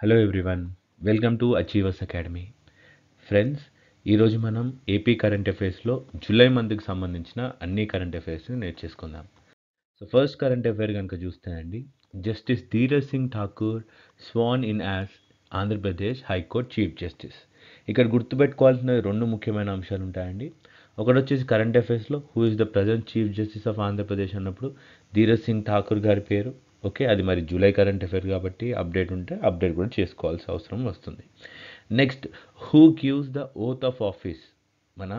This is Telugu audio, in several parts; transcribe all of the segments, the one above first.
Hello everyone welcome to achievers academy friends ఈరోజు మనం ఏపీ కరెంట్ అఫైర్స్లో జూలై మంత్కి సంబంధించిన అన్ని కరెంట్ అఫైర్స్ని నేర్చేసుకుందాం సో ఫస్ట్ కరెంట్ అఫైర్ కనుక చూస్తే అండి justice Dhiraj Singh Thakur sworn in as Andhra Pradesh high court chief justice ఇక్కడ గుర్తుపెట్టుకోవాల్సిన రెండు ముఖ్యమైన అంశాలు ఉంటాయండి. ఒకటి వచ్చేసి current అఫైర్స్లో who is the present chief justice of Andhra Pradesh అన్నప్పుడు ధీరజ్ సింగ్ ఠాకూర్ గారి పేరు. ఓకే అది మరి జూలై కరెంట్ అఫేర్ కాబట్టి అప్డేట్ ఉంటే అప్డేట్ కూడా చేసుకోవాల్సిన అవసరం వస్తుంది. Next who gives the oath of office మన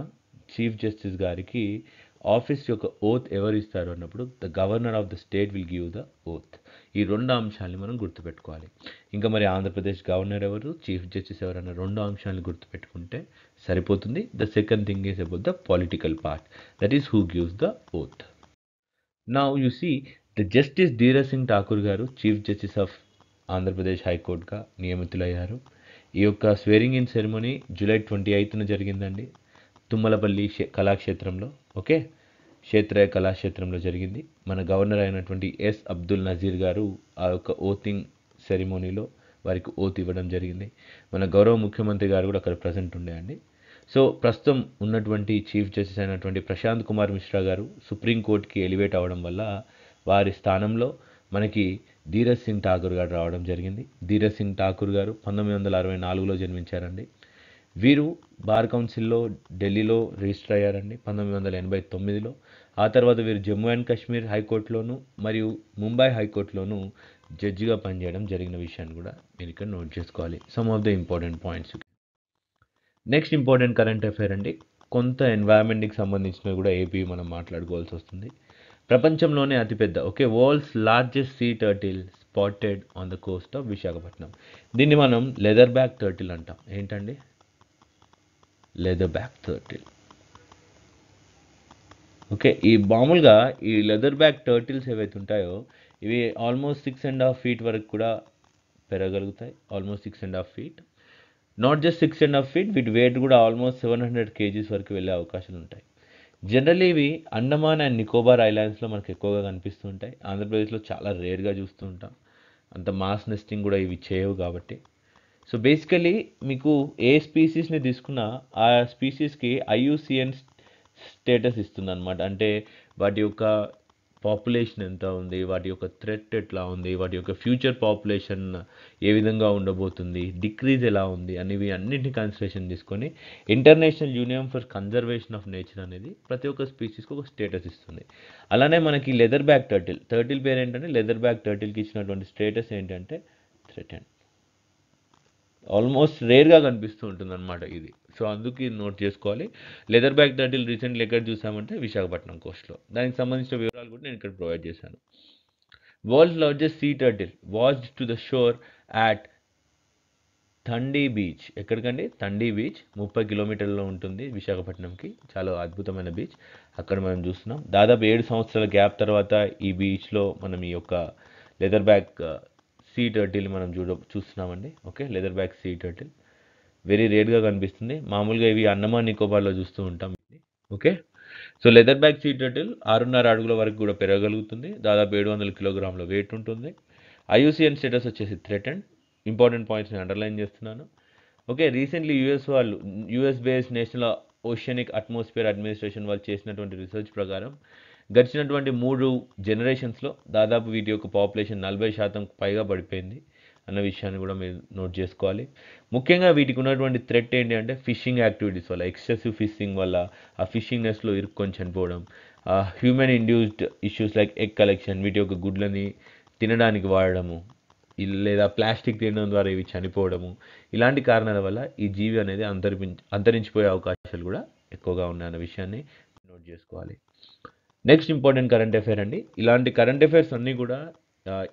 చీఫ్ జస్టిస్ గారికి ఆఫీస్ యొక్క ఓత్ ఎవరు ఇస్తారు అన్నప్పుడు the governor of the state will give the oath ఈ రెండు అంశాలని మనం గుర్తుపెట్టుకోవాలి. ఇంకా మరి ఆంధ్రప్రదేశ్ గవర్నర్ ఎవరు చీఫ్ జస్టిస్ ఎవరు అన్న రెండు అంశాలను గుర్తుపెట్టుకుంటే సరిపోతుంది. The second thing is about the political part that is who gives the oath now you see the justice Dhiraj Singh Thakur గారు చీఫ్ జస్టిస్ ఆఫ్ ఆంధ్రప్రదేశ్ హైకోర్టుగా నియమితులయ్యారు. ఈ యొక్క swearing in ceremony July twenty ఎయిత్న జరిగిందండి. తుమ్మలపల్లి కళాక్షేత్రంలో ఓకే? క్షేత్రయ కళాక్షేత్రంలో జరిగింది. మన గవర్నర్ అయినటువంటి ఎస్ అబ్దుల్ నజీర్ గారు ఆ యొక్క ఓతింగ్ సెరిమోనీలో వారికి ఓత్ ఇవ్వడం జరిగింది. మన గౌరవ ముఖ్యమంత్రి గారు కూడా అక్కడ ప్రజెంట్ ఉండే అండి. సో ప్రస్తుతం ఉన్నటువంటి చీఫ్ జస్టిస్ అయినటువంటి ప్రశాంత్ కుమార్ మిశ్రా గారు సుప్రీంకోర్టుకి ఎలివేట్ అవ్వడం వల్ల వారి స్థానంలో మనకి ధీరజ్ సింగ్ ఠాకూర్ గారు రావడం జరిగింది. ధీరజ్ సింగ్ ఠాకూర్ గారు పంతొమ్మిది వందల అరవై నాలుగులో జన్మించారండి. వీరు బార్ కౌన్సిల్లో ఢిల్లీలో రిజిస్టర్ అయ్యారండి పంతొమ్మిది వందల ఎనభై తొమ్మిదిలో. ఆ తర్వాత వీరు జమ్మూ అండ్ కాశ్మీర్ హైకోర్టులోను మరియు ముంబై హైకోర్టులోను జడ్జిగా పనిచేయడం జరిగిన విషయాన్ని కూడా మీరు ఇక్కడ నోట్ చేసుకోవాలి. Some of the important points next important current affair అండి. కొంత ఎన్వైరన్మెంట్కి సంబంధించినవి కూడా ఏపీ మనం మాట్లాడుకోవాల్సి వస్తుంది. ప్రపంచంలోనే అతిపెద్ద okay world's largest sea turtle spotted on the coast of Visakhapatnam. దీన్ని మనం లెదర్ బ్యాక్ టర్టిల్ అంటాం. ఏంటండి? Leather back turtle. ఓకే ఈ మామూలుగా ఈ లెదర్ బ్యాక్ టర్టిల్స్ ఏవైతే ఉంటాయో ఇవి almost six and half feet వరకు కూడా పెరగలుగుతాయి. Almost six and half feet. Not just six and half feet వీటి వెయిట్ కూడా ఆల్మోస్ట్ సెవెన్ హండ్రెడ్ కేజీస్ వరకు వెళ్ళే అవకాశాలు ఉంటాయి. జనరల్లీ ఇవి అండమాన్ అండ్ నికోబార్ ఐలాండ్స్లో మనకు ఎక్కువగా కనిపిస్తూ ఉంటాయి ఆంధ్రప్రదేశ్లో చాలా రేర్గా చూస్తూ ఉంటాం. అంత మాస్ నెస్టింగ్ కూడా ఇవి చేయవు కాబట్టి. సో బేసికలీ మీకు ఏ స్పీసీస్ని తీసుకున్నా ఆ స్పీసీస్కి ఐయుసిఎన్ స్టేటస్ ఇస్తుంది అనమాట అంటే వాటి యొక్క పాపులేషన్ ఎంత ఉంది వాటి యొక్క థ్రెట్ ఎట్లా ఉంది వాటి యొక్క ఫ్యూచర్ పాపులేషన్ ఏ విధంగా ఉండబోతుంది డిక్రీజ్ ఎలా ఉంది అనేవి అన్నింటినీ కన్సిడరేషన్ తీసుకొని international union for conservation of nature అనేది ప్రతి ఒక్క స్పీసీస్కి ఒక స్టేటస్ ఇస్తుంది. అలానే మనకి లెదర్ బ్యాక్ టర్టిల్ టర్టిల్ పేరు ఏంటంటే లెదర్ బ్యాక్ టర్టిల్కి ఇచ్చినటువంటి స్టేటస్ ఏంటంటే థ్రెటెన్ ఆల్మోస్ట్ రేర్గా కనిపిస్తూ ఉంటుంది అనమాట ఇది. సో అందుకు నోట్ చేసుకోవాలి. లెదర్ బ్యాగ్ దాటిల్ రీసెంట్లీ ఎక్కడ చూసామంటే విశాఖపట్నం కోస్ట్లో దానికి సంబంధించిన వివరాలు కూడా నేను ఇక్కడ ప్రొవైడ్ చేశాను. World largest sea turtle washed to the shore at Thandi beach ఎక్కడికండి? Thandi beach ముప్పై కిలోమీటర్లో ఉంటుంది విశాఖపట్నంకి. చాలా అద్భుతమైన బీచ్ అక్కడ మనం చూస్తున్నాం. దాదాపు ఏడు సంవత్సరాల గ్యాప్ తర్వాత ఈ బీచ్లో మనం ఈ యొక్క లెదర్ బ్యాగ్ సీ టర్టిల్ మనం చూడ చూస్తున్నామండి. Okay leatherback sea turtle very రేర్గా కనిపిస్తుంది. మామూలుగా ఇవి అండమాన్ నికోబార్లో చూస్తూ ఉంటాం okay so leatherback sea turtle ఆరున్నర అడుగుల వరకు కూడా పెరగలుగుతుంది. దాదాపు ఏడు వందల కిలోగ్రాముల వెయిట్ ఉంటుంది. ఐయుసిఎన్ స్టేటస్ వచ్చేసి థ్రెటెండ్ ఇంపార్టెంట్ పాయింట్స్ని అండర్లైన్ చేస్తున్నాను. ఓకే రీసెంట్లీ యూఎస్ వాళ్ళు US based national oceanic atmosphere administration వాళ్ళు చేసినటువంటి రీసెర్చ్ ప్రకారం గడిచినటువంటి మూడు జనరేషన్స్లో దాదాపు వీటి యొక్క పాపులేషన్ నలభై శాతం పైగా పడిపోయింది. అన్న విషయాన్ని కూడా మీరు నోట్ చేసుకోవాలి. ముఖ్యంగా వీటికి ఉన్నటువంటి థ్రెట్ ఏంటి అంటే ఫిషింగ్ యాక్టివిటీస్ వల్ల ఎక్సెసివ్ ఫిషింగ్ వల్ల ఆ ఫిషింగ్ నెస్లో ఇరుక్కొని చనిపోవడం human induced issues like egg collection వీటి యొక్క గుడ్లని తినడానికి వాడడము లేదా ప్లాస్టిక్ తినడం ద్వారా ఇవి చనిపోవడము ఇలాంటి కారణాల వల్ల ఈ జీవి అనేది అంతరింపి అంతరించిపోయే అవకాశాలు కూడా ఎక్కువగా ఉన్నాయన్న విషయాన్ని నోట్ చేసుకోవాలి. నెక్స్ట్ ఇంపార్టెంట్ కరెంట్ అఫైర్ అండి. ఇలాంటి కరెంట్ అఫైర్స్ అన్నీ కూడా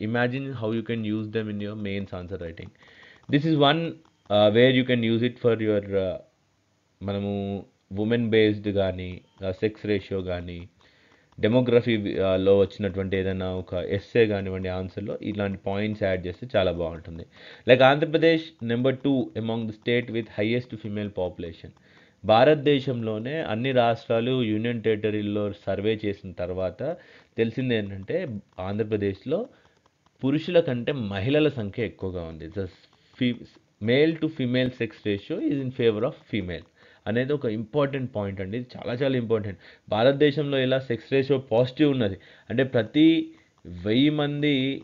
imagine how you can use them in your mains answer writing this is one where you can use it for your మనము ఉమెన్ బేస్డ్ కానీ సెక్స్ రేషియో కానీ డెమోగ్రఫీ లో వచ్చినటువంటి ఏదైనా ఒక ఎస్సే కానివ్వండి ఆన్సర్లో ఇలాంటి పాయింట్స్ యాడ్ చేస్తే చాలా బాగుంటుంది. Like Andhra Pradesh number two among the state with highest female population భారతదేశంలోనే అన్ని రాష్ట్రాలు యూనియన్ టెరిటరీల్లో సర్వే చేసిన తర్వాత తెలిసింది ఏంటంటే ఆంధ్రప్రదేశ్లో పురుషుల కంటే మహిళల సంఖ్య ఎక్కువగా ఉంది. The female to female sex ratio is in favour of female అనేది ఒక ఇంపార్టెంట్ పాయింట్ అండి. ఇది చాలా చాలా ఇంపార్టెంట్ భారతదేశంలో ఇలా సెక్స్ రేషియో పాజిటివ్ ఉన్నది. అంటే ప్రతి వెయ్యి మంది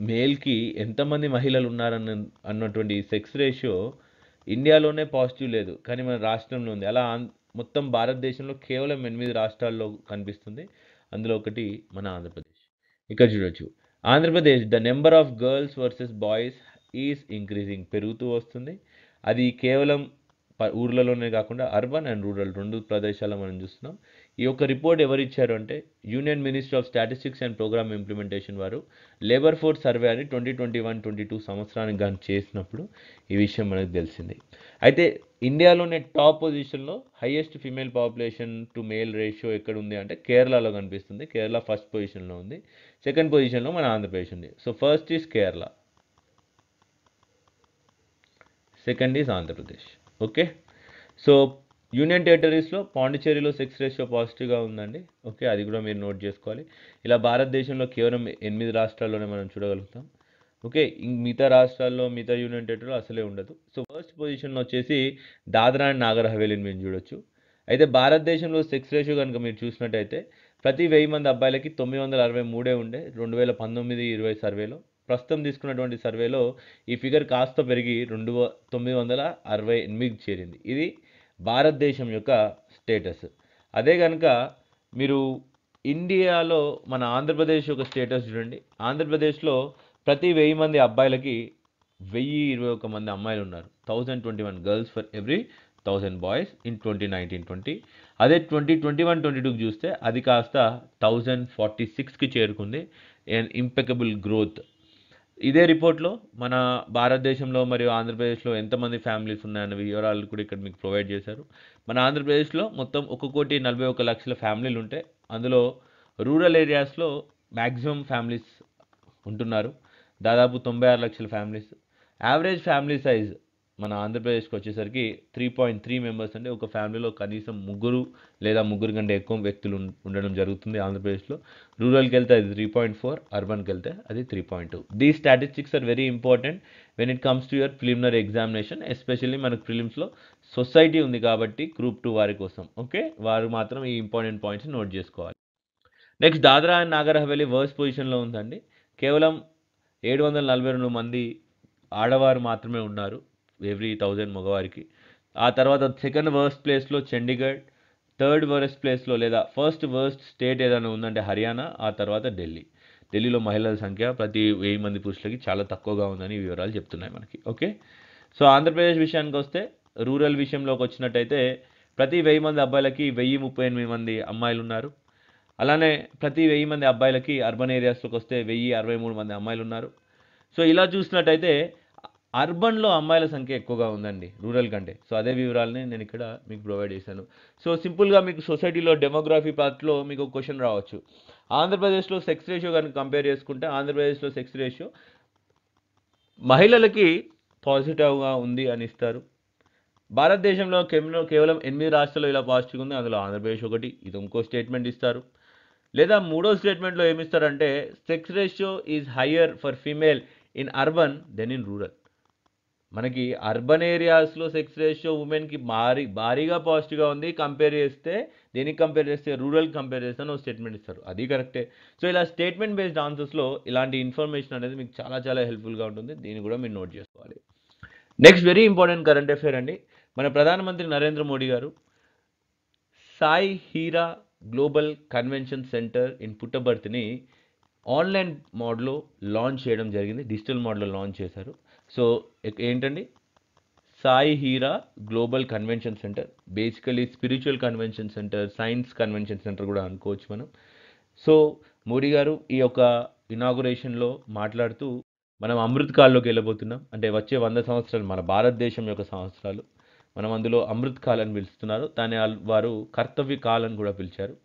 మేల్కి ఎంతమంది మహిళలు ఉన్నారన్న అన్నటువంటి సెక్స్ రేషియో ఇండియాలోనే పాజిటివ్ లేదు. కానీ మన రాష్ట్రంలో ఉంది. అలా మొత్తం భారతదేశంలో కేవలం ఎనిమిది రాష్ట్రాల్లో కనిపిస్తుంది. అందులో ఒకటి మన ఆంధ్రప్రదేశ్. ఇక్కడ చూడొచ్చు. Andhra Pradesh the number of girls versus boys is increasing పెరుగుతూ వస్తుంది. అది కేవలం ప- ఊర్లలోనే కాకుండా అర్బన్ అండ్ రూరల్ రెండు ప్రదేశాల్లో మనం చూస్తున్నాం. ఈ యొక్క రిపోర్ట్ ఎవరు ఇచ్చారు అంటే union ministry of statistics and programme implementation వారు లేబర్ ఫోర్స్ సర్వే అని twenty twenty one twenty two సంవత్సరానికి కానీ చేసినప్పుడు ఈ విషయం మనకు తెలిసింది. అయితే ఇండియాలోనే టాప్ పొజిషన్లో highest female population to male ratio ఎక్కడ ఉంది అంటే కేరళలో కనిపిస్తుంది. కేరళ ఫస్ట్ పొజిషన్లో ఉంది. సెకండ్ పొజిషన్లో మన ఆంధ్రప్రదేశ్ ఉంది. So first is Kerala second is Andhra Pradesh. Okay so union టెరిటరీస్లో పాండిచేరిలో సెక్స్ రేషియో పాజిటివ్గా ఉందండి. ఓకే అది కూడా మీరు నోట్ చేసుకోవాలి. ఇలా భారతదేశంలో కేవలం ఎనిమిది రాష్ట్రాల్లోనే మనం చూడగలుగుతాం. ఓకే మిగతా రాష్ట్రాల్లో మిగతా యూనియన్ టెరిటరీలో అసలే ఉండదు. సో ఫస్ట్ పొజిషన్లో వచ్చేసి దాద్రా అండ్ నాగర్ హవేలీని మీరు చూడొచ్చు. అయితే భారతదేశంలో సెక్స్ రేషియో కనుక మీరు చూసినట్టయితే ప్రతి వెయ్యి మంది అబ్బాయిలకి తొమ్మిది వందల అరవై మూడే ఉండే రెండు వేల పంతొమ్మిది ఇరవై సర్వేలో. ప్రస్తుతం తీసుకున్నటువంటి సర్వేలో ఈ ఫిగర్ కాస్త పెరిగి రెండు తొమ్మిది వందల అరవై ఎనిమిదికి చేరింది. ఇది భారతదేశం యొక్క స్టేటస్. అదే కనుక మీరు ఇండియాలో మన ఆంధ్రప్రదేశ్ యొక్క స్టేటస్ చూడండి. ఆంధ్రప్రదేశ్లో ప్రతి వెయ్యి మంది అబ్బాయిలకి వెయ్యి ఇరవై ఒక మంది అమ్మాయిలు ఉన్నారు. Thousand twenty one girls for every thousand boys in twenty nineteen twenty. అదే ట్వంటీ ట్వంటీ వన్ ట్వంటీ టూకి చూస్తే అది కాస్త థౌజండ్ ఫార్టీ సిక్స్కి చేరుకుంది. And impeccable growth. ఇదే రిపోర్ట్లో మన భారతదేశంలో మరియు ఆంధ్రప్రదేశ్లో ఎంతమంది ఫ్యామిలీస్ ఉన్నాయన్న వివరాలు కూడా ఇక్కడ మీకు ప్రొవైడ్ చేశారు. మన ఆంధ్రప్రదేశ్లో మొత్తం ఒక కోటి నలభై ఒక లక్షల ఫ్యామిలీలు ఉంటాయి అందులో రూరల్ ఏరియాస్లో మ్యాక్సిమం ఫ్యామిలీస్ ఉంటున్నారు. దాదాపు తొంభై ఆరు లక్షల ఫ్యామిలీస్. యావరేజ్ ఫ్యామిలీ సైజ్ మన ఆంధ్రప్రదేశ్కి వచ్చేసరికి త్రీ పాయింట్ త్రీ మెంబర్స్ అంటే ఒక ఫ్యామిలీలో కనీసం ముగ్గురు లేదా ముగ్గురు కంటే ఎక్కువ వ్యక్తులు ఉండడం జరుగుతుంది ఆంధ్రప్రదేశ్లో. రూరల్కి వెళ్తే అది త్రీ పాయింట్ ఫోర్ అర్బన్కి వెళ్తే అది three point two the statistics are very important when it comes to your preliminary examination especially మనకు ప్రిలిమ్స్లో సొసైటీ ఉంది కాబట్టి గ్రూప్ టూ వారి కోసం ఓకే వారు మాత్రం ఈ ఇంపార్టెంట్ పాయింట్స్ నోట్ చేసుకోవాలి. Next Dadra and Nagar Haveli worst పొజిషన్లో ఉందండి. కేవలం ఏడు వందల నలభై రెండు మంది ఆడవారు మాత్రమే ఉన్నారు. ఎవ్రీ థౌజండ్ మగవారికి. ఆ తర్వాత సెకండ్ వర్స్ట్ ప్లేస్లో చండీగఢ్ థర్డ్ వర్స్ట్ ప్లేస్లో లేదా ఫస్ట్ వర్స్ట్ స్టేట్ ఏదైనా ఉందంటే హర్యానా ఆ తర్వాత ఢిల్లీ. ఢిల్లీలో మహిళల సంఖ్య ప్రతి వెయ్యి మంది పురుషులకి చాలా తక్కువగా ఉందని వివరాలు చెప్తున్నాయి మనకి ఓకే? సో ఆంధ్రప్రదేశ్ విషయానికి వస్తే రూరల్ విషయంలోకి వచ్చినట్టయితే ప్రతి వెయ్యి మంది అబ్బాయిలకి వెయ్యి ముప్పై ఎనిమిది మంది అమ్మాయిలు ఉన్నారు. అలానే ప్రతి వెయ్యి మంది అబ్బాయిలకి అర్బన్ ఏరియాస్లోకి వస్తే వెయ్యి అరవై మూడు మంది అమ్మాయిలు ఉన్నారు. సో ఇలా చూసినట్టయితే అర్బన్లో అమ్మాయిల సంఖ్య ఎక్కువగా ఉందండి రూరల్ కంటే. సో అదే వివరాలని నేను ఇక్కడ మీకు ప్రొవైడ్ చేశాను. సో సింపుల్గా మీకు సొసైటీలో డెమోగ్రఫీ పార్ట్లో మీకు క్వశ్చన్ రావచ్చు. ఆంధ్రప్రదేశ్లో సెక్స్ రేషియో కనుక కంపేర్ చేసుకుంటే ఆంధ్రప్రదేశ్లో సెక్స్ రేషియో మహిళలకి పాజిటివ్గా ఉంది అని ఇస్తారు. భారతదేశంలో కేవలం కేవలం ఎనిమిది రాష్ట్రాల్లో ఇలా పాజిటివ్ ఉంది అందులో ఆంధ్రప్రదేశ్ ఒకటి ఇది ఇంకో స్టేట్మెంట్ ఇస్తారు. లేదా మూడో స్టేట్మెంట్లో ఏమిస్తారంటే sex ratio is higher for female in urban than in rural. మనకి అర్బన్ ఏరియాస్లో సెక్స్ రేషియో ఉమెన్కి భారీ భారీగా పాజిటివ్గా ఉంది. కంపేర్ చేస్తే దేనికి కంపేర్ చేస్తే? రూరల్ కంపేర్ చేస్తే ఒక స్టేట్మెంట్ ఇస్తారు. అది కరెక్టే సో ఇలా స్టేట్మెంట్ బేస్డ్ ఆన్సర్స్లో ఇలాంటి ఇన్ఫర్మేషన్ అనేది మీకు చాలా చాలా హెల్ప్ఫుల్గా ఉంటుంది. దీన్ని కూడా మీరు నోట్ చేసుకోవాలి. Next very important current affair అండి. మన ప్రధానమంత్రి నరేంద్ర మోడీ గారు Sai Hira global convention centre in పుట్టబర్తిని online మోడ్లో లాంచ్ చేయడం జరిగింది. డిజిటల్ మోడ్లో లాంచ్ చేశారు. సో ఏంటండి? Sai Hira global convention centre. Basically spiritual convention centre science convention centre కూడా అనుకోవచ్చు మనం. సో మోడీ గారు ఈ యొక్క ఇనాగురేషన్లో మాట్లాడుతూ మనం అమృత్ కాల్లోకి వెళ్ళబోతున్నాం. అంటే వచ్చే వంద సంవత్సరాలు మన భారతదేశం యొక్క సంవత్సరాలు. మనం అందులో అమృత్ కాల్ అని పిలుస్తున్నారు. దాని వారు కర్తవ్య కాల్ అని కూడా పిలిచారు.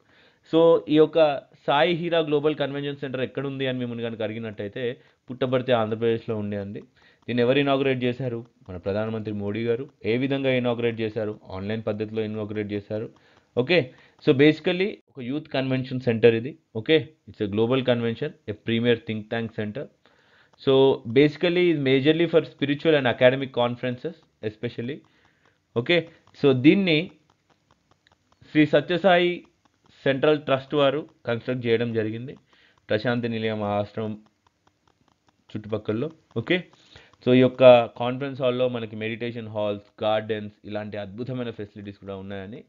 సో ఈ యొక్క Sai Hira global convention centre ఎక్కడుంది అని మిమ్మల్ని కనుక అడిగినట్టయితే పుట్టబడితే ఆంధ్రప్రదేశ్లో ఉండే అండి. దీన్ని ఎవరు ఇనాగ్రేట్ చేశారు? మన ప్రధానమంత్రి మోడీ గారు. ఏ విధంగా ఇనాగ్రేట్ చేశారు? ఆన్లైన్ పద్ధతిలో ఇనాగ్రేట్ చేశారు. ఓకే? సో బేసికల్లీ ఒక యూత్ కన్వెన్షన్ సెంటర్ ఇది. Okay? It's a global convention a premier think tank centre so basically ఇది majorly for spiritual and academic conferences especially okay? So దీన్ని శ్రీ సత్యసాయి సెంట్రల్ ట్రస్ట్ వారు కన్స్ట్రక్ట్ చేయడం జరిగింది. ప్రశాంతి నిలయం ఆశ్రమం చుట్టుపక్కల్లో. ఓకే? సో ఈ యొక్క కాన్ఫరెన్స్ హాల్లో మనకి మెడిటేషన్ హాల్స్ గార్డెన్స్ ఇలాంటి అద్భుతమైన ఫెసిలిటీస్ కూడా ఉన్నాయని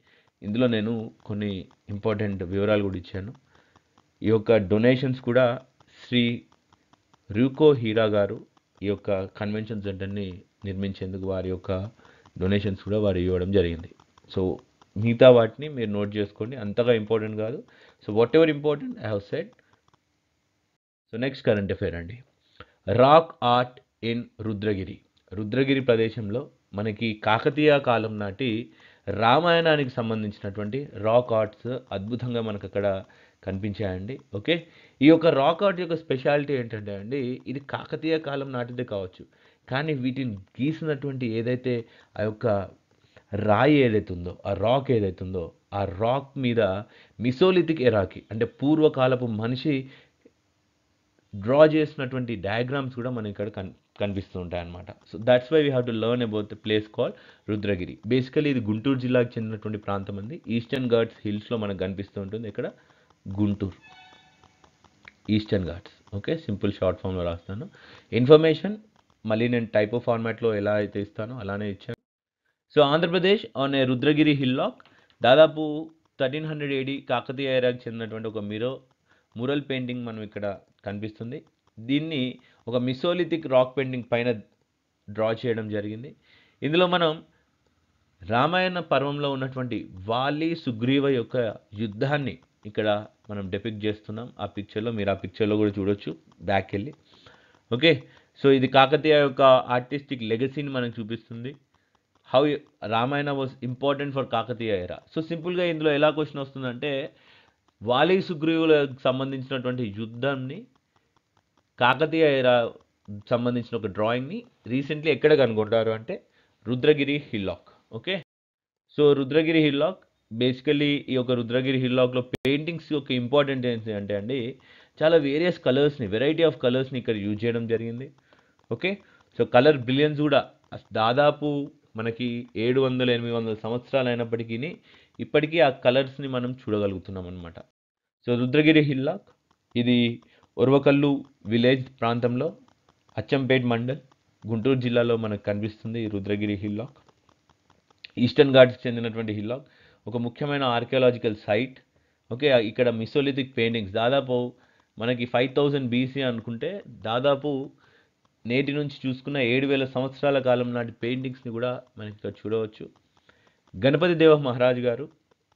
ఇందులో నేను కొన్ని ఇంపార్టెంట్ వివరాలు కూడా ఇచ్చాను. ఈ యొక్క డొనేషన్స్ కూడా శ్రీ రూకో హీరా గారు ఈ యొక్క కన్వెన్షన్ సెంటర్ని నిర్మించేందుకు వారి యొక్క డొనేషన్స్ కూడా వారు ఇవ్వడం జరిగింది. సో మిగతా వాటిని మీరు నోట్ చేసుకోండి. అంతగా ఇంపార్టెంట్ కాదు. So whatever important I have so next current affair అండి. Rock art in Rudragiri. Rudragiri ప్రదేశంలో మనకి కాకతీయ కాలం నాటి రామాయణానికి సంబంధించినటువంటి రాక్ ఆర్ట్స్ అద్భుతంగా మనకు అక్కడ కనిపించాయండి. ఓకే? ఈ యొక్క రాక్ ఆర్ట్ యొక్క స్పెషాలిటీ ఏంటంటే అండి ఇది కాకతీయ కాలం నాటిదే కావచ్చు. కానీ వీటిని గీసినటువంటి ఏదైతే ఆ యొక్క రాయి ఏదైతే ఉందో ఆ రాక్ ఏదైతే ఉందో ఆ రాక్ మీద మిసోలిథిక్ ఎరాకి అంటే పూర్వకాలపు మనిషి డ్రా చేసినటువంటి డయాగ్రామ్స్ కూడా మనం ఇక్కడ కన్ కనిపిస్తూ ఉంటాయి అన్నమాట so that's why we have to learn about the place call Rudragiri. Basically ఇది గుంటూరు జిల్లాకు చెందినటువంటి ప్రాంతం అండి. ఈస్టర్న్ ఘాట్స్ హిల్స్లో మనకు కనిపిస్తూ ఉంటుంది ఇక్కడ Guntur. Eastern Ghats okay simple short ఫామ్లో రాస్తాను. ఇన్ఫర్మేషన్ మళ్ళీ నేను టైప్ ఆఫ్ ఫార్మాట్లో ఎలా అయితే ఇస్తానో అలానే ఇచ్చాను. So Andhra Pradesh on a Rudragiri hillock దాదాపు థర్టీన్ హండ్రెడ్ ఏడి కాకతీయ ఏరాకు చెందినటువంటి ఒక మిరో మురల్ పెయింటింగ్ మనం ఇక్కడ కనిపిస్తుంది. దీన్ని ఒక మిసోలిథిక్ రాక్ పెయింటింగ్ పైన డ్రా చేయడం జరిగింది. ఇందులో మనం రామాయణ పర్వంలో ఉన్నటువంటి వాలి సుగ్రీవ యొక్క యుద్ధాన్ని ఇక్కడ మనం డెపిక్ట్ చేస్తున్నాం. ఆ పిక్చర్లో మీరు ఆ పిక్చర్లో కూడా చూడొచ్చు బ్యాక్ వెళ్ళి ఓకే సో ఇది కాకతీయ యొక్క ఆర్టిస్టిక్ లెగసీని మనకు చూపిస్తుంది. How Ramayana was important for Kakatiya era so సింపుల్గా ఇందులో ఎలా క్వశ్చన్ వస్తుందంటే వాలి సుగ్రీవులకు సంబంధించినటువంటి యుద్ధాన్ని కాకతీయ సంబంధించిన ఒక డ్రాయింగ్ని రీసెంట్లీ ఎక్కడ కనుగొంటారు అంటే Rudragiri hillock okay? So Rudragiri hillock basically ఈ యొక్క రుద్రగిరి హిల్లాక్లో పెయింటింగ్స్ యొక్క ఇంపార్టెంట్ ఏంటి అంటే అండి చాలా వేరియస్ కలర్స్ని వెరైటీ ఆఫ్ కలర్స్ని ఇక్కడ యూజ్ చేయడం జరిగింది ఓకే? సో కలర్ బ్రిలియన్స్ కూడా దాదాపు మనకి ఏడు వందల ఎనిమిది వందల సంవత్సరాలు అయినప్పటికీ ఇప్పటికీ ఆ కలర్స్ని మనం చూడగలుగుతున్నాం అనమాట సో రుద్రగిరి హిల్లాక్ ఇది ఒరవకల్లు విలేజ్ ప్రాంతంలో అచ్చంపేట్ మండల్ గుంటూరు జిల్లాలో మనకు కనిపిస్తుంది ఈ రుద్రగిరి హిల్లాక్ ఈస్టర్న్ ఘాట్కి చెందినటువంటి హిల్లాక్ ఒక ముఖ్యమైన ఆర్కియాలజికల్ సైట్ ఓకే ఇక్కడ మిసోలిథిక్ పెయింటింగ్స్ దాదాపు మనకి ఫైవ్ థౌజండ్ బీసీ అనుకుంటే దాదాపు నేటి నుంచి చూసుకున్న ఏడు వేల సంవత్సరాల కాలం నాటి పెయింటింగ్స్ని కూడా మనకి ఇక్కడ చూడవచ్చు. గణపతి దేవ మహారాజ్ గారు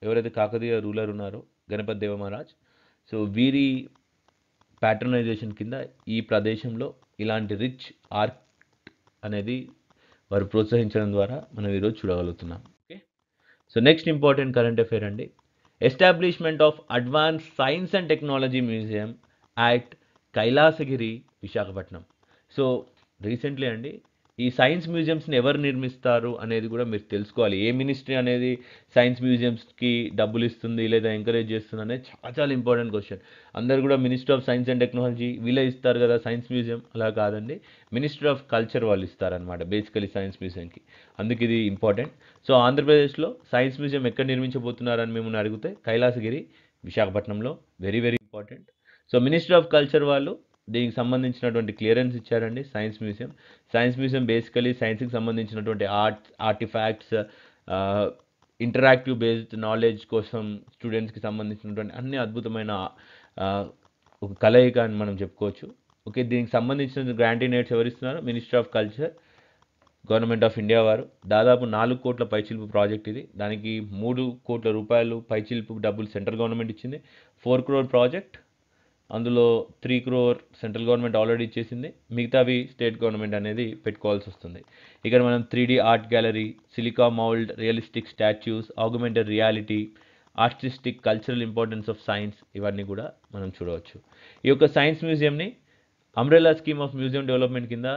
ఎవరైతే కాకతీయ రూలర్ ఉన్నారో గణపతి దేవ మహారాజ్. సో వీరి ప్యాటర్నైజేషన్ కింద ఈ ప్రదేశంలో ఇలాంటి రిచ్ ఆర్ట్ అనేది వారు ప్రోత్సహించడం ద్వారా మనం ఈరోజు చూడగలుగుతున్నాం. Okay so next important current affair అండి. Establishment of advance science and technology museum at Kailasagiri Visakhapatnam so recently అండి ఈ సైన్స్ మ్యూజియంస్ని ఎవరు నిర్మిస్తారు అనేది కూడా మీరు తెలుసుకోవాలి. ఏ మినిస్ట్రీ అనేది సైన్స్ మ్యూజియంస్కి డబ్బులు ఇస్తుంది లేదా ఎంకరేజ్ చేస్తుంది అనేది చాలా చాలా ఇంపార్టెంట్ క్వశ్చన్. అందరు కూడా ministry of science and technology వీళ్ళే ఇస్తారు కదా సైన్స్ మ్యూజియం? అలా కాదండి. మినిస్ట్రీ ఆఫ్ కల్చర్ వాళ్ళు ఇస్తారనమాట బేసికలీ సైన్స్ మ్యూజియంకి అందుకు ఇది ఇంపార్టెంట్. సో ఆంధ్రప్రదేశ్లో సైన్స్ మ్యూజియం ఎక్కడ నిర్మించబోతున్నారని మిమ్మల్ని అడిగితే కైలాసగిరి విశాఖపట్నంలో. Very very important. So ministry of culture వాళ్ళు దీనికి సంబంధించినటువంటి క్లియరెన్స్ ఇచ్చారండి science museum. Science museum basically సైన్స్కి సంబంధించినటువంటి art artifacts interactive based knowledge కోసం స్టూడెంట్స్కి సంబంధించినటువంటి అన్ని అద్భుతమైన ఒక కలయిక అని మనం చెప్పుకోవచ్చు. ఓకే దీనికి సంబంధించిన గ్రాంటీనేట్స్ ఎవరు ఇస్తున్నారు? Ministry of culture government of India వారు. దాదాపు నాలుగు కోట్ల పైచిల్పు ప్రాజెక్ట్ ఇది. దానికి మూడు కోట్ల రూపాయలు పైచిల్పు డబ్బులు సెంట్రల్ గవర్నమెంట్ ఇచ్చింది. ఫోర్ క్రోర్ ప్రాజెక్ట్ అందులో three crore central government already ఇచ్చేసింది. మిగతావి స్టేట్ గవర్నమెంట్ అనేది పెట్టుకోవాల్సి వస్తుంది. ఇక్కడ మనం three art gallery silica mould realistic statues augmented reality artistic cultural importance of science ఇవన్నీ కూడా మనం చూడవచ్చు. ఈ యొక్క science మ్యూజియంని umbrella scheme of museum development కింద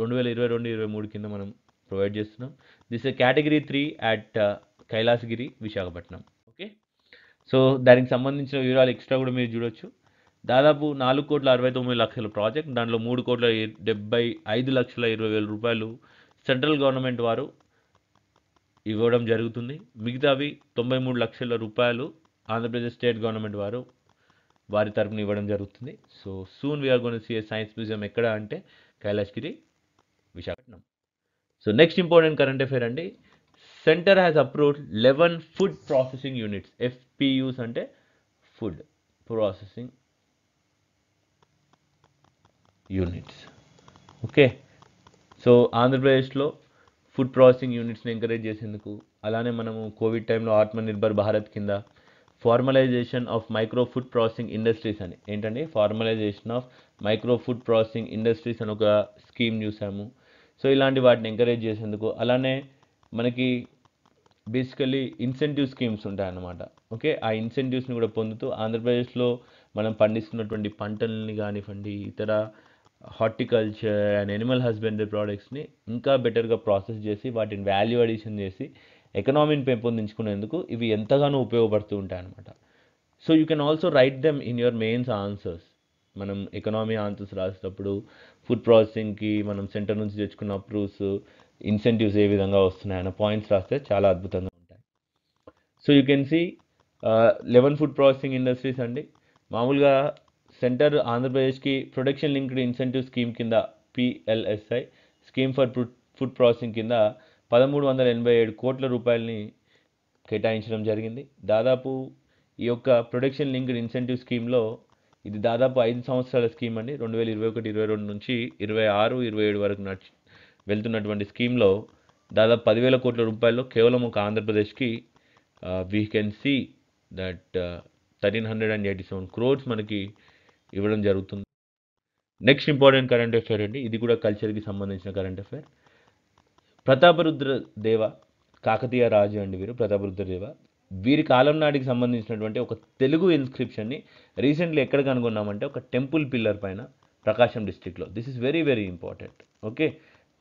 రెండు వేల ఇరవై రెండు ఇరవై మూడు కింద మనం ప్రొవైడ్ చేస్తున్నాం. This category three at Kailasagiri Visakhapatnam okay so దానికి సంబంధించిన వివరాలు ఎక్స్ట్రా కూడా మీరు చూడొచ్చు. దాదాపు నాలుగు కోట్ల అరవై తొమ్మిది లక్షల ప్రాజెక్ట్ దాంట్లో మూడు కోట్ల డెబ్బై ఐదు లక్షల ఇరవై వేల రూపాయలు సెంట్రల్ గవర్నమెంట్ వారు ఇవ్వడం జరుగుతుంది. మిగతావి తొంభై మూడు లక్షల రూపాయలు ఆంధ్రప్రదేశ్ స్టేట్ గవర్నమెంట్ వారు వారి తరపున ఇవ్వడం జరుగుతుంది. So soon we're gonna see science museum ఎక్కడ అంటే Kailashgiri Visakhapatnam. So next important current affair అండి. Centre has approved eleven food processing units FPUs అంటే food processing units okay so ఆంధ్రప్రదేశ్లో ఫుడ్ ప్రాసెసింగ్ యూనిట్స్ని ఎంకరేజ్ చేసేందుకు అలానే మనము కోవిడ్ టైంలో ఆత్మనిర్భర్ భారత్ కింద formalisation of micro food processing industries అని. ఏంటంటే formalisation of micro food processing industries అని ఒక స్కీమ్ చూసాము. సో ఇలాంటి వాటిని ఎంకరేజ్ చేసేందుకు అలానే మనకి బేసికలీ ఇన్సెంటివ్ స్కీమ్స్ ఉంటాయన్నమాట. ఓకే ఆ ఇన్సెంటివ్స్ని కూడా పొందుతూ ఆంధ్రప్రదేశ్లో మనం పండిస్తున్నటువంటి పంటల్ని కానివ్వండి ఇతర హార్టికల్చర్ అండ్ ఎనిమల్ హస్బెండరీ ప్రోడక్ట్స్ని ఇంకా బెటర్గా ప్రాసెస్ చేసి వాటిని వాల్యూ అడిషన్ చేసి ఎకనామీని పెంపొందించుకునేందుకు ఇవి ఎంతగానో ఉపయోగపడుతూ ఉంటాయి అనమాట so you can also write them in your mains answers మనం ఎకనామీ ఆన్సర్స్ రాసేటప్పుడు ఫుడ్ ప్రాసెసింగ్కి మనం సెంటర్ నుంచి తెచ్చుకున్న అప్రూవ్స్ ఇన్సెంటివ్స్ ఏ విధంగా వస్తున్నాయన్న పాయింట్స్ రాస్తే చాలా అద్భుతంగా ఉంటాయి. So you can see eleven food processing industries అండి. మామూలుగా సెంటర్ ఆంధ్రప్రదేశ్కి ప్రొడక్షన్ లింక్డ్ ఇన్సెంటివ్ స్కీమ్ కింద PLSI scheme for food processing కింద పదమూడు వందల ఎనభై ఏడు కోట్ల రూపాయలని కేటాయించడం జరిగింది. దాదాపు ఈ యొక్క ప్రొడక్షన్ లింక్డ్ ఇన్సెంటివ్ స్కీమ్లో ఇది దాదాపు ఐదు సంవత్సరాల స్కీమ్ అండి. రెండు వేల ఇరవై ఒకటి ఇరవై రెండు నుంచి ఇరవై ఆరు ఇరవై ఏడు వరకు నడిచి వెళ్తున్నటువంటి స్కీమ్లో దాదాపు పదివేల కోట్ల రూపాయల్లో కేవలం ఒక ఆంధ్రప్రదేశ్కి we can see that thirteen hundred and eighty seven crores మనకి ఇవ్వడం జరుగుతుంది. నెక్స్ట్ ఇంపార్టెంట్ కరెంట్ అఫేర్ అండి. ఇది కూడా కల్చర్కి సంబంధించిన కరెంట్ అఫేర్ ప్రతాపరుద్ర దేవ కాకతీయ రాజు అండి వీరు ప్రతాపరుద్ర దేవ. వీరి కాలం నాటికి సంబంధించినటువంటి ఒక తెలుగు ఇన్స్క్రిప్షన్ని రీసెంట్లీ ఎక్కడ కనుగొన్నామంటే ఒక టెంపుల్ పిల్లర్ పైన ప్రకాశం డిస్టిక్లో this is very very important okay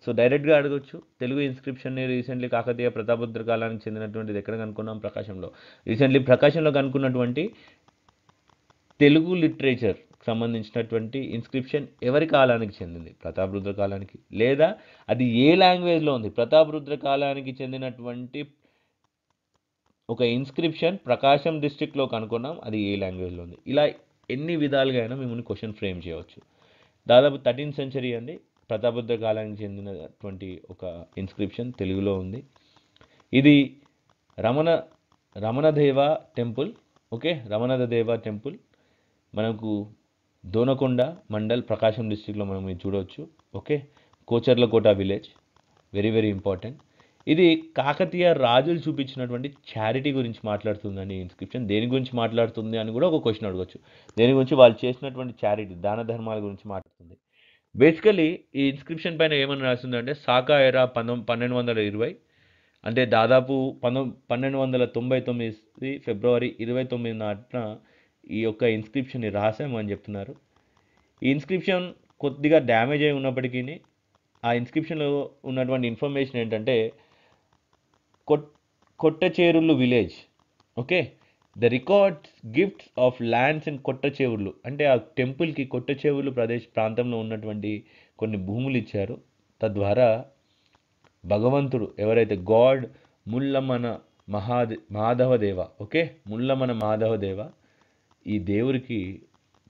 so డైరెక్ట్గా అడగొచ్చు. తెలుగు ఇన్స్క్రిప్షన్ని రీసెంట్లీ కాకతీయ ప్రతాపరుద్ర కాలానికి చెందినటువంటిది ఎక్కడ కనుక్కున్నాం? ప్రకాశంలో. రీసెంట్లీ ప్రకాశంలో కనుక్కున్నటువంటి తెలుగు లిటరేచర్ సంబంధించినటువంటి ఇన్స్క్రిప్షన్ ఎవరి కాలానికి చెందింది? ప్రతాపరుద్ర కాలానికి. లేదా అది ఏ లాంగ్వేజ్లో ఉంది? ప్రతాపరుద్ర కాలానికి చెందినటువంటి ఒక ఇన్స్క్రిప్షన్ ప్రకాశం డిస్టిక్లో కనుక్కున్నాం అది ఏ లాంగ్వేజ్లో ఉంది? ఇలా ఎన్ని విధాలుగా అయినా మిమ్మల్ని క్వశ్చన్ ఫ్రేమ్ చేయవచ్చు. దాదాపు థర్టీన్ సెంచరీ అండి. ప్రతాపరుద్ర కాలానికి చెందినటువంటి ఒక ఇన్స్క్రిప్షన్ తెలుగులో ఉంది. ఇది Ramana Ramanadeva temple okay? Ramanadeva temple. మనకు దోనకొండ మండల్ ప్రకాశం డిస్టిక్లో మనం ఇది చూడవచ్చు. Okay? Kocharlakota village. Very very important ఇది కాకతీయ రాజులు చూపించినటువంటి చారిటీ గురించి మాట్లాడుతుందని ఇన్స్క్రిప్షన్ దేని గురించి మాట్లాడుతుంది అని కూడా ఒక క్వశ్చన్ అడగచ్చు. దేని గురించి వాళ్ళు చేసినటువంటి చారిటీ దాన ధర్మాల గురించి మాట్లాడుతుంది. బేసికలీ ఈ ఇన్స్క్రిప్షన్ పైన ఏమని రాస్తుందంటే సాకా ఎరా పంతొమ్ పన్నెండు వందల ఇరవై అంటే దాదాపు పంతొమ్మిది పన్నెండు వందల తొంభై తొమ్మిది ఫిబ్రవరి ఇరవై తొమ్మిది నాటిన ఈ యొక్క ఇన్స్క్రిప్షన్ని రాసామని చెప్తున్నారు. ఈ ఇన్స్క్రిప్షన్ కొద్దిగా డ్యామేజ్ అయి ఉన్నప్పటికీ ఆ ఇన్స్క్రిప్షన్లో ఉన్నటువంటి ఇన్ఫర్మేషన్ ఏంటంటే కొట్ Kottacherulu village okay? The records gifts of lands and Kottachevulu అంటే ఆ టెంపుల్కి కొట్టచేవులు ప్రదేశ ప్రాంతంలో ఉన్నటువంటి కొన్ని భూములు ఇచ్చారు. తద్వారా భగవంతుడు ఎవరైతే గాడ్ ముల్లమన మహాదే మాధవదేవ ఓకే? ముల్లమన మాధవదేవ ఈ దేవుడికి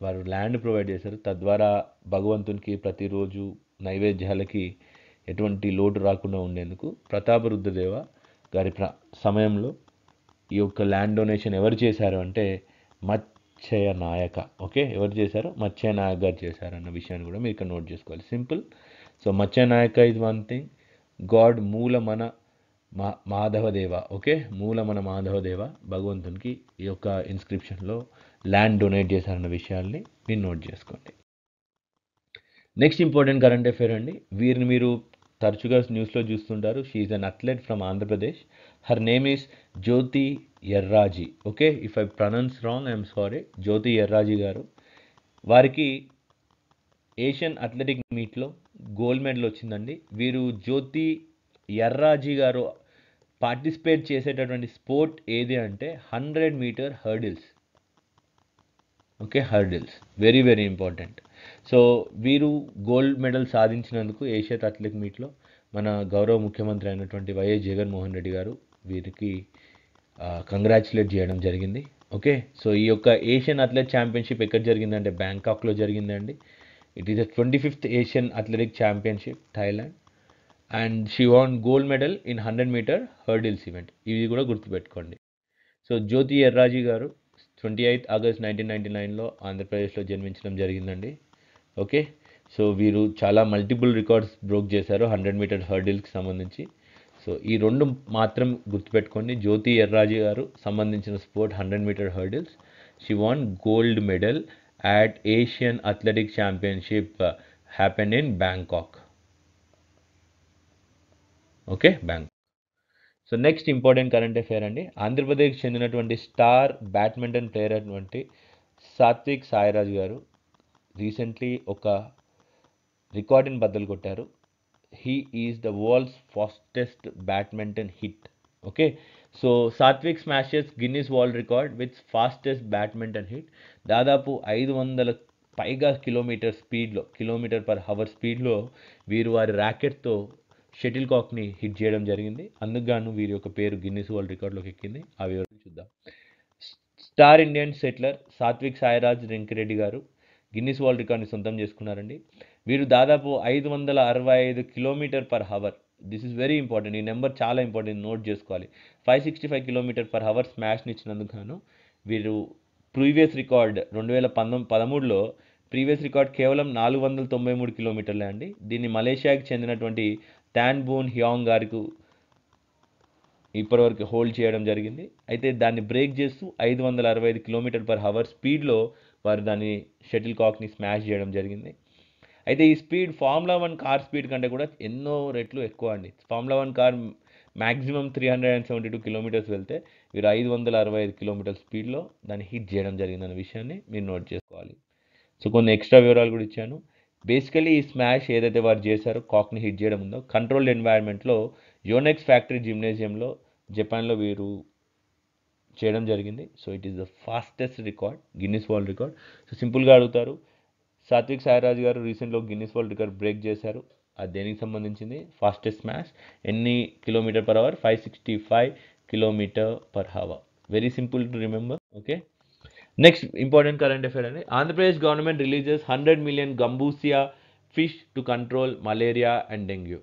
వారు ల్యాండ్ ప్రొవైడ్ చేశారు. తద్వారా భగవంతునికి ప్రతిరోజు నైవేద్యాలకి ఎటువంటి లోటు రాకుండా ఉండేందుకు ప్రతాపరుద్రదేవ గారి ప్ర సమయంలో ఈ యొక్క ల్యాండ్ డొనేషన్ ఎవరు చేశారు అంటే మత్స్య నాయక. ఓకే? ఎవరు చేశారు? మత్స్య నాయక్ గారు చేశారు అన్న విషయాన్ని కూడా మీరు ఇక్కడ నోట్ చేసుకోవాలి. సింపుల్. సో మత్స్య నాయక ఇది వన్ థింగ్. గాడ్ మూల మన మా మాధవదేవ. ఓకే? మూల మన మాధవదేవ భగవంతునికి ఈ యొక్క ఇన్స్క్రిప్షన్లో ల్యాండ్ డొనేట్ చేశారన్న విషయాల్ని మీరు నోట్ చేసుకోండి. నెక్స్ట్ ఇంపార్టెంట్ కరెంట్ అఫేర్ అండి. వీరిని మీరు తరచుగా న్యూస్లో చూస్తుంటారు. She an athlete from Andhra Pradesh her name is Jyothi Yarraji okay if I pronounce wrong I'm sorry Jyothi Yarraji garu. వారికి ఏషియన్ అథ్లెటిక్ మీట్లో గోల్డ్ మెడల్ వచ్చిందండి. వీరు జ్యోతి ఎర్రాజీ గారు పార్టిసిపేట్ చేసేటటువంటి స్పోర్ట్ ఏది అంటే hundred metre hurdles okay hurdles very very important so వీరు గోల్డ్ మెడల్ సాధించినందుకు ఏషియా అథ్లెటిక్ మీట్లో మన గౌరవ ముఖ్యమంత్రి అయినటువంటి వైఎస్ జగన్మోహన్ రెడ్డి గారు వీరికి కంగ్రాచులేట్ చేయడం జరిగింది. ఓకే సో ఈ యొక్క ఏషియన్ అథ్లెట్ ఛాంపియన్షిప్ ఎక్కడ జరిగిందంటే బ్యాంకాక్లో జరిగిందండి. It is the twenty fifth Asian athletic championship Thailand and she won gold medal in hundred metre hurdles event ఇది కూడా గుర్తుపెట్టుకోండి. So Jyothi Yarraji garu twenty eighth August nineteen ninety నైన్లో ఆంధ్రప్రదేశ్లో జన్మించడం జరిగిందండి. ఓకే? సో వీరు చాలా మల్టిపుల్ రికార్డ్స్ బ్రోక్ చేశారు హండ్రెడ్ మీటర్ హర్డిల్స్కి సంబంధించి. సో ఈ రెండు మాత్రం గుర్తుపెట్టుకోండి. జ్యోతి ఎర్రాజు గారు సంబంధించిన sport hundred metre hurdles she won gold medal at Asian athletic championship happen in Bangkok okay? Bank so next important current affair అండి. ఆంధ్రప్రదేశ్కి చెందినటువంటి స్టార్ బ్యాడ్మింటన్ ప్లేయర్ అటువంటి సాత్విక్ సాయిరాజ్ గారు రీసెంట్లీ ఒక రికార్డుని బద్దలు కొట్టారు. He is the world's fastest badminton hit. Okay so Satwik smashes Guinness world record with fastest badminton hit. దాదాపు ఐదు వందల పైగా కిలోమీటర్ స్పీడ్లో కిలోమీటర్ పర్ హవర్ స్పీడ్లో వీరు వారి ర్యాకెట్తో షటిల్ కాక్ని హిట్ చేయడం జరిగింది. అందుకుగాను వీరి యొక్క పేరు గిన్నిస్ వరల్డ్ రికార్డులోకి ఎక్కింది. ఆ వివరాలు చూద్దాం. Star Indian shuttler Satwik Sairaj Rankireddy garu Guinness world రికార్డ్ని సొంతం చేసుకున్నారండి. వీరు దాదాపు ఐదు వందల అరవై ఐదు kilometre per hour. This is very important. ఈ నెంబర్ చాలా ఇంపార్టెంట్ నోట్ చేసుకోవాలి. Five sixty five kilometre per hour స్మాష్ని ఇచ్చినందుకు గాను వీరు ప్రీవియస్ రికార్డ్ రెండు వేల పంతొమ్మిది పదమూడులో ప్రీవియస్ రికార్డ్ కేవలం నాలుగు వందల తొంభై మూడు కిలోమీటర్లే అండి. దీన్ని మలేషియాకి చెందినటువంటి ట్యాన్ బూన్ హియాంగ్ గారికి ఇప్పటివరకు హోల్డ్ చేయడం జరిగింది. అయితే దాన్ని బ్రేక్ చేస్తూ ఐదు వందల అరవై ఐదు కిలోమీటర్ పర్ హవర్ స్పీడ్లో వారు దాన్ని షటిల్ కాక్ని స్మాష్ చేయడం జరిగింది. అయితే ఈ speed formula one car speed కంటే కూడా ఎన్నో రెట్లు ఎక్కువ అండి. Formula one car maximum three hundred and seventy two kilometres వెళ్తే వీరు ఐదు వందల అరవై ఐదు కిలోమీటర్ స్పీడ్లో దాన్ని హిట్ చేయడం జరిగిందన్న విషయాన్ని మీరు నోట్ చేసుకోవాలి. సో కొన్ని ఎక్స్ట్రా వివరాలు కూడా ఇచ్చాను. బేసికలీ ఈ స్మాష్ ఏదైతే వారు చేశారో కాక్ని హిట్ చేయడం ఉందో కంట్రోల్డ్ ఎన్వైర్న్మెంట్లో యోనెక్స్ ఫ్యాక్టరీ జిమ్నేజియంలో జపాన్లో వీరు చేయడం జరిగింది. So it is the fastest record Guinness world record so సింపుల్గా అడుగుతారు. సాత్విక్ సాయిరాజ్ గారు రీసెంట్లో గిన్నిస్ వరల్డ్ రికార్డ్ బ్రేక్ చేశారు. అది దేనికి సంబంధించింది? ఫాస్టెస్ట్ స్మాష్ ఎన్ని kilometre per hour five sixty five kilometre per hour very simple to remember okay next important current affair అండి Andhra Pradesh government releases hundred million gambusia fish to control malaria and dengue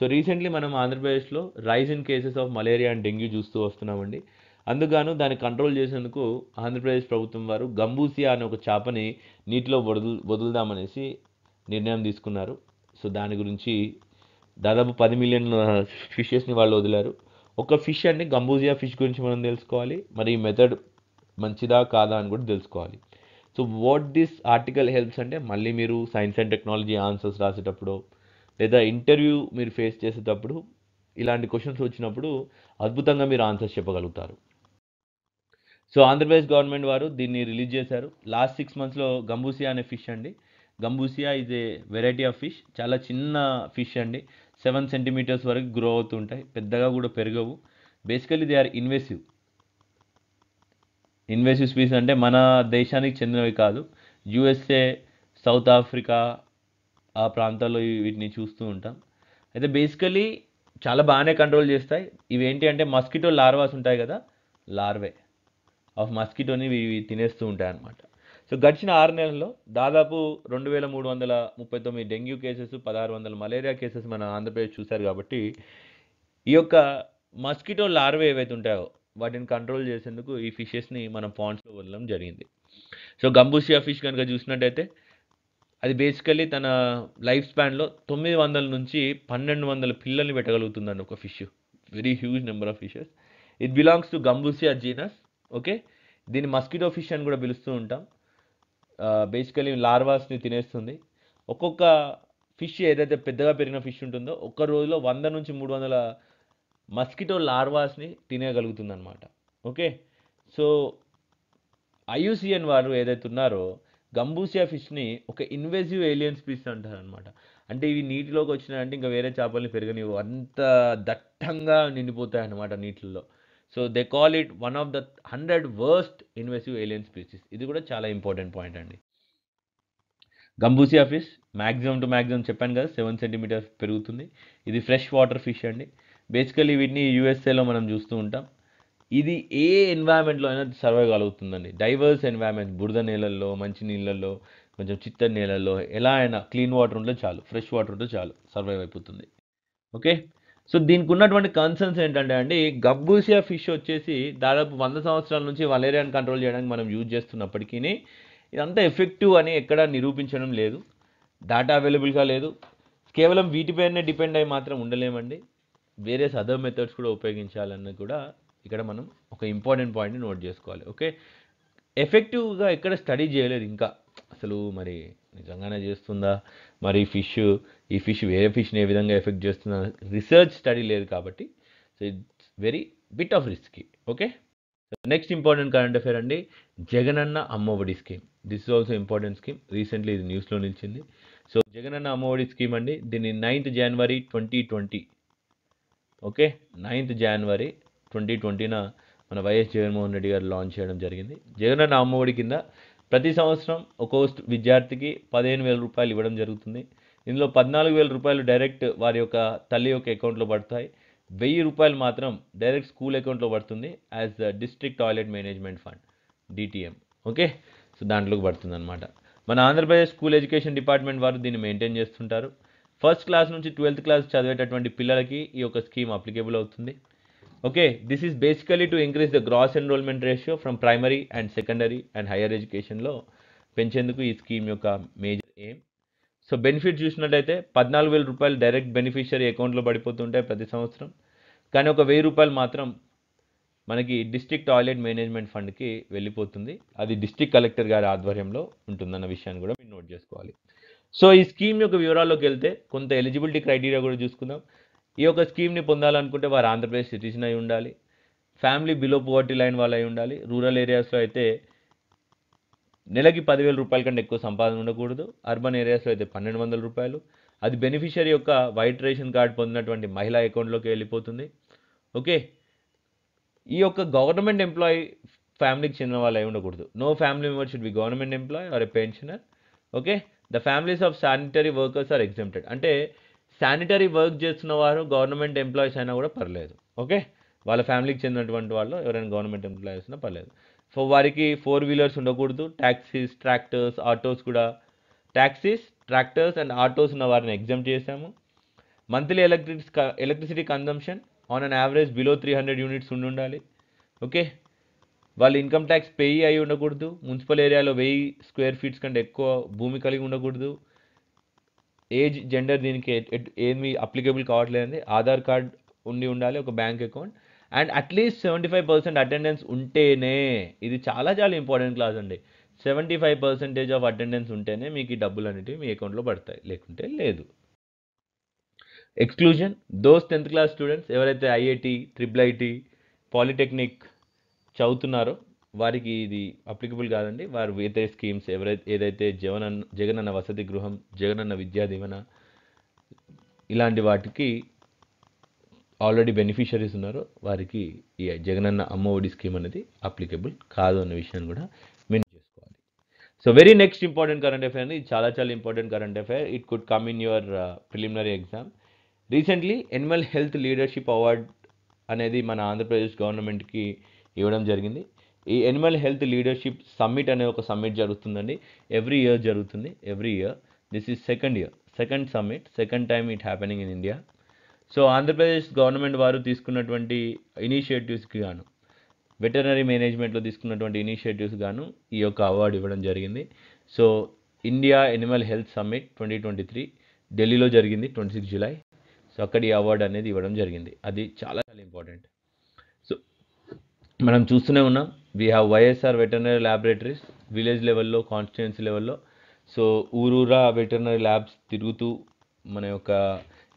so recently మనం ఆంధ్రప్రదేశ్లో rise in cases of malaria and dengue చూస్తూ వస్తున్నామండి. అందుగాను దాన్ని కంట్రోల్ చేసేందుకు ఆంధ్రప్రదేశ్ ప్రభుత్వం వారు గంబూసియా అనే ఒక చేపని నీటిలో వదులు వదులుదామనేసి నిర్ణయం తీసుకున్నారు. సో దాని గురించి దాదాపు పది మిలియన్ ఫిషెస్ని వాళ్ళు వదిలారు. ఒక ఫిష్ అండి గంబూజియా ఫిష్ గురించి మనం తెలుసుకోవాలి. మరి ఈ మెథడ్ మంచిదా కాదా అని కూడా తెలుసుకోవాలి. So what this article helps అంటే మళ్ళీ మీరు సైన్స్ అండ్ టెక్నాలజీ ఆన్సర్స్ రాసేటప్పుడు లేదా ఇంటర్వ్యూ మీరు ఫేస్ చేసేటప్పుడు ఇలాంటి క్వశ్చన్స్ వచ్చినప్పుడు అద్భుతంగా మీరు ఆన్సర్స్ చెప్పగలుగుతారు. సో ఆంధ్రప్రదేశ్ గవర్నమెంట్ వారు దీన్ని రిలీజ్ చేశారు. లాస్ట్ సిక్స్ మంత్స్లో గంబూసియా అనే ఫిష్ అండి. Gambusia is a variety of fish చాలా చిన్న ఫిష్ అండి. సెవెన్ సెంటీమీటర్స్ వరకు గ్రో అవుతుంటాయి. పెద్దగా కూడా పెరగవు. Basically they are invasive invasive species అంటే మన దేశానికి చెందినవి కాదు. యుఎస్ఏ సౌత్ ఆఫ్రికా ఆ ప్రాంతాల్లో వీటిని చూస్తూ ఉంటాం. అయితే బేసికలీ చాలా బాగానే కంట్రోల్ చేస్తాయి. ఇవి ఏంటి అంటే మస్కిటో లార్వాస్ ఉంటాయి కదా లార్వే ఆఫ్ మస్కిటోని ఇవి తినేస్తూ ఉంటాయి అన్నమాట. సో గడిచిన ఆరు నెలల్లో దాదాపు రెండు వేల మూడు వందల ముప్పై తొమ్మిది డెంగ్యూ కేసెస్ పదహారు వందల మలేరియా కేసెస్ మన ఆంధ్రప్రదేశ్ చూశారు కాబట్టి ఈ యొక్క మస్కిటో లార్వే ఏవైతే ఉంటాయో వాటిని కంట్రోల్ చేసేందుకు ఈ ఫిషెస్ని మనం పాండ్స్లో వదలడం జరిగింది. సో గంబూసియా ఫిష్ కనుక చూసినట్టయితే అది బేసికలీ తన లైఫ్ స్పాన్లో తొమ్మిది వందల నుంచి పన్నెండు వందల పిల్లల్ని పెట్టగలుగుతుందండి ఒక fish very huge number of fishes it belongs to gambusia genus okay దీన్ని మస్కిటో ఫిష్ అని కూడా పిలుస్తూ ఉంటాం. బేసికలీ లార్వాస్ని తినేస్తుంది. ఒక్కొక్క ఫిష్ ఏదైతే పెద్దగా పెరిగిన ఫిష్ ఉంటుందో ఒక్క రోజులో వంద నుంచి మూడు వందల మస్కిటో లార్వాస్ని తినేయగలుగుతుందనమాట ఓకే? సో ఐయుసిఎన్ వారు ఏదైతే ఉన్నారో గంబూసియా ఫిష్ని ఒక ఇన్వెసివ్ ఏలియన్ స్పీస్ అంటారు అనమాట అంటే ఇవి నీటిలోకి వచ్చినాయంటే ఇంకా వేరే చేపల్ని పెరగనివ్వు. అంత దట్టంగా నిండిపోతాయి అనమాట నీటిల్లో. So they call it one of the hundred worst invasive alien species ఇది కూడా చాలా ఇంపార్టెంట్ పాయింట్ అండి. Gambusia fish maximum to maximum చెప్పాను కదా సెవెన్ సెంటీమీటర్స్ పెరుగుతుంది. ఇది ఫ్రెష్ వాటర్ ఫిష్ అండి. బేసికలీ వీటిని యూఎస్ఏలో మనం చూస్తూ ఉంటాం. ఇది ఏ ఎన్వైరన్మెంట్లో అయినా సర్వైవ్ కలుగుతుందండి. డైవర్స్ ఎన్వైరన్మెంట్ బురద నేలల్లో మంచి నీళ్ళల్లో కొంచెం చిత్తడి నేలల్లో ఎలా అయినా క్లీన్ వాటర్ ఉంటే చాలు ఫ్రెష్ వాటర్ ఉంటే చాలు సర్వైవ్ అయిపోతుంది. ఓకే సో దీనికి ఉన్నటువంటి కన్సర్న్స్ ఏంటంటే అండి గబ్బూసియా ఫిష్ వచ్చేసి దాదాపు వంద సంవత్సరాల నుంచి మలేరియాను కంట్రోల్ చేయడానికి మనం యూజ్ చేస్తున్నప్పటికీ ఇదంతా ఎఫెక్టివ్ అని ఎక్కడా నిరూపించడం లేదు. డేటా అవైలబుల్గా లేదు. కేవలం వీటిపైనే డిపెండ్ అయి మాత్రం ఉండలేమండి. వేరే అదర్ మెథడ్స్ కూడా ఉపయోగించాలన్నది కూడా ఇక్కడ మనం ఒక ఇంపార్టెంట్ పాయింట్ని నోట్ చేసుకోవాలి ఓకే ఎఫెక్టివ్గా ఎక్కడ స్టడీ చేయలేదు ఇంకా. అసలు మరి నిజంగానే చేస్తుందా? మరి ఫిష్ ఈ ఫిష్ వేరే ఫిష్ని ఏ విధంగా ఎఫెక్ట్ చేస్తుందా? రీసెర్చ్ స్టడీ లేదు కాబట్టి. So it's very bit of risky okay next important current affair అండి Jagananna Amma Vodi scheme this is also important scheme recently ఇది న్యూస్లో నిలిచింది. సో జగనన్న అమ్మఒడి స్కీమ్ అండి దీన్ని ninth January twenty twenty okay ninth January twenty ట్వంటీన మన వైఎస్ జగన్మోహన్ రెడ్డి గారు లాంచ్ చేయడం జరిగింది. జగనన్న అమ్మఒడి కింద ప్రతి సంవత్సరం ఒక్కో విద్యార్థికి పదిహేను వేల రూపాయలు ఇవ్వడం జరుగుతుంది. ఇందులో పద్నాలుగు వేల రూపాయలు డైరెక్ట్ వారి యొక్క తల్లి యొక్క అకౌంట్లో పడతాయి. వెయ్యి రూపాయలు మాత్రం డైరెక్ట్ స్కూల్ అకౌంట్లో పడుతుంది as the district toilet management fund DTM okay so దాంట్లోకి పడుతుంది అనమాట మన ఆంధ్రప్రదేశ్ స్కూల్ ఎడ్యుకేషన్ డిపార్ట్మెంట్ వారు దీన్ని మెయింటైన్ చేస్తుంటారు. ఫస్ట్ క్లాస్ నుంచి ట్వెల్త్ క్లాస్ చదివేటటువంటి పిల్లలకి ఈ యొక్క స్కీమ్ అప్లికేబుల్ అవుతుంది. Okay this is basically to increase the gross enrolment ratio from primary and secondary and higher ఎడ్యుకేషన్లో పెంచేందుకు ఈ స్కీమ్ యొక్క మేజర్ ఎయిమ్ సో బెనిఫిట్ చూసినట్టయితే పద్నాలుగు వేల రూపాయలు డైరెక్ట్ బెనిఫిషియరీ అకౌంట్లో పడిపోతుంటాయి ప్రతి సంవత్సరం. కానీ ఒక వెయ్యి రూపాయలు మాత్రం మనకి డిస్ట్రిక్ట్ టాయిలెట్ మేనేజ్మెంట్ ఫండ్కి వెళ్ళిపోతుంది. అది డిస్టిక్ కలెక్టర్ గారి ఆధ్వర్యంలో ఉంటుందన్న విషయాన్ని కూడా మీరు నోట్ చేసుకోవాలి. సో ఈ స్కీమ్ యొక్క వివరాల్లోకి వెళ్తే కొంత ఎలిజిబిలిటీ క్రైటీరియా కూడా చూసుకుందాం. ఈ యొక్క స్కీమ్ని పొందాలనుకుంటే వారు ఆంధ్రప్రదేశ్ సిటిజన్ అయి ఉండాలి. ఫ్యామిలీ బిలో పోవర్టీ లైన్ వాళ్ళు అయి ఉండాలి. రూరల్ ఏరియాస్లో అయితే నెలకి పదివేల రూపాయల కంటే ఎక్కువ సంపాదన ఉండకూడదు. అర్బన్ ఏరియాస్లో అయితే పన్నెండు వందల రూపాయలు. అది బెనిఫిషియరీ యొక్క వైట్ రేషన్ కార్డ్ పొందినటువంటి మహిళా అకౌంట్లోకి వెళ్ళిపోతుంది. ఓకే? ఈ యొక్క గవర్నమెంట్ ఎంప్లాయీ ఫ్యామిలీకి చెందిన వాళ్ళు అయి ఉండకూడదు. No family member should be government employ or a pensioner okay? The families of sanitary workers are exempted అంటే శానిటరీ వర్క్ చేస్తున్న వారు గవర్నమెంట్ ఎంప్లాయీస్ అయినా కూడా పర్లేదు. ఓకే వాళ్ళ ఫ్యామిలీకి చెందినటువంటి వాళ్ళు ఎవరైనా గవర్నమెంట్ ఎంప్లాయీస్ అయినా పర్లేదు. సో వారికి ఫోర్ వీలర్స్ ఉండకూడదు. ట్యాక్సీస్ ట్రాక్టర్స్ ఆటోస్ కూడా. ట్యాక్సీస్ ట్రాక్టర్స్ అండ్ ఆటోస్ ఉన్న వారిని ఎగ్జామ్ చేశాము. Monthly electric electricity consumption on an average below three hundred units ఉండి ఉండాలి. ఓకే వాళ్ళు ఇన్కమ్ ట్యాక్స్ పే అయి ఉండకూడదు. మున్సిపల్ ఏరియాలో వెయ్యి స్క్వేర్ ఫీట్స్ కంటే ఎక్కువ భూమి కలిగి ఉండకూడదు. ఏజ్ జెండర్ దీనికి ఏమి అప్లికబుల్ కావట్లేదండి. ఆధార్ కార్డ్ ఉండి ఉండాలి ఒక bank account and at least seventy five percent attendance ఉంటేనే ఇది చాలా చాలా ఇంపార్టెంట్ క్లాస్ అండి. Seventy five percentage of attendance ఉంటేనే మీకు ఈ డబ్బులు అనేటివి మీ అకౌంట్లో పడతాయి. లేకుంటే లేదు. Exclusion those tenth class students ఎవరైతే ఐఐటి ట్రిపుల్ ఐటి పాలిటెక్నిక్ చదువుతున్నారో. వారికి ఇది అప్లికబుల్ కాదండి. వారు వేరే స్కీమ్స్ ఎవరైతే ఏదైతే జగనన్న జగనన్న వసతి గృహం జగనన్న విద్యా దీవెన ఇలాంటి వాటికి ఆల్రెడీ బెనిఫిషరీస్ ఉన్నారో. వారికి ఈ జగనన్న అమ్మ ఒడి స్కీమ్ అనేది అప్లికబుల్ కాదు అన్న విషయాన్ని కూడా మెన్ చేసుకోవాలి. So very next important current affair అండి. చాలా చాలా important current affair it could come in your preliminary exam recently animal health leadership award అనేది మన ఆంధ్రప్రదేశ్ గవర్నమెంట్కి ఇవ్వడం జరిగింది. ఈ ఎనిమల్ హెల్త్ లీడర్షిప్ సమ్మిట్ అనే ఒక సమ్మిట్ జరుగుతుందండి. ఎవ్రీ ఇయర్ జరుగుతుంది. Every year this is second year second summit second time it happening in India so Andhra Pradesh government వారు తీసుకున్నటువంటి ఇనిషియేటివ్స్కి గాను వెటర్నరీ మేనేజ్మెంట్లో తీసుకున్నటువంటి ఇనిషియేటివ్స్ గాను ఈ యొక్క అవార్డు ఇవ్వడం జరిగింది. So India animal health summit twenty twenty three ఢిల్లీలో జరిగింది ట్వంటీ సిక్స్ జులై సో అక్కడ ఈ అవార్డు అనేది ఇవ్వడం జరిగింది. అది చాలా చాలా ఇంపార్టెంట్ మనం చూస్తూనే ఉన్నాం. We have YSR veterinary laboratories village లెవెల్లో కాన్స్టిట్యున్సీ లెవెల్లో సో ఊరూరా వెటర్నరీ ల్యాబ్స్ తిరుగుతూ మన యొక్క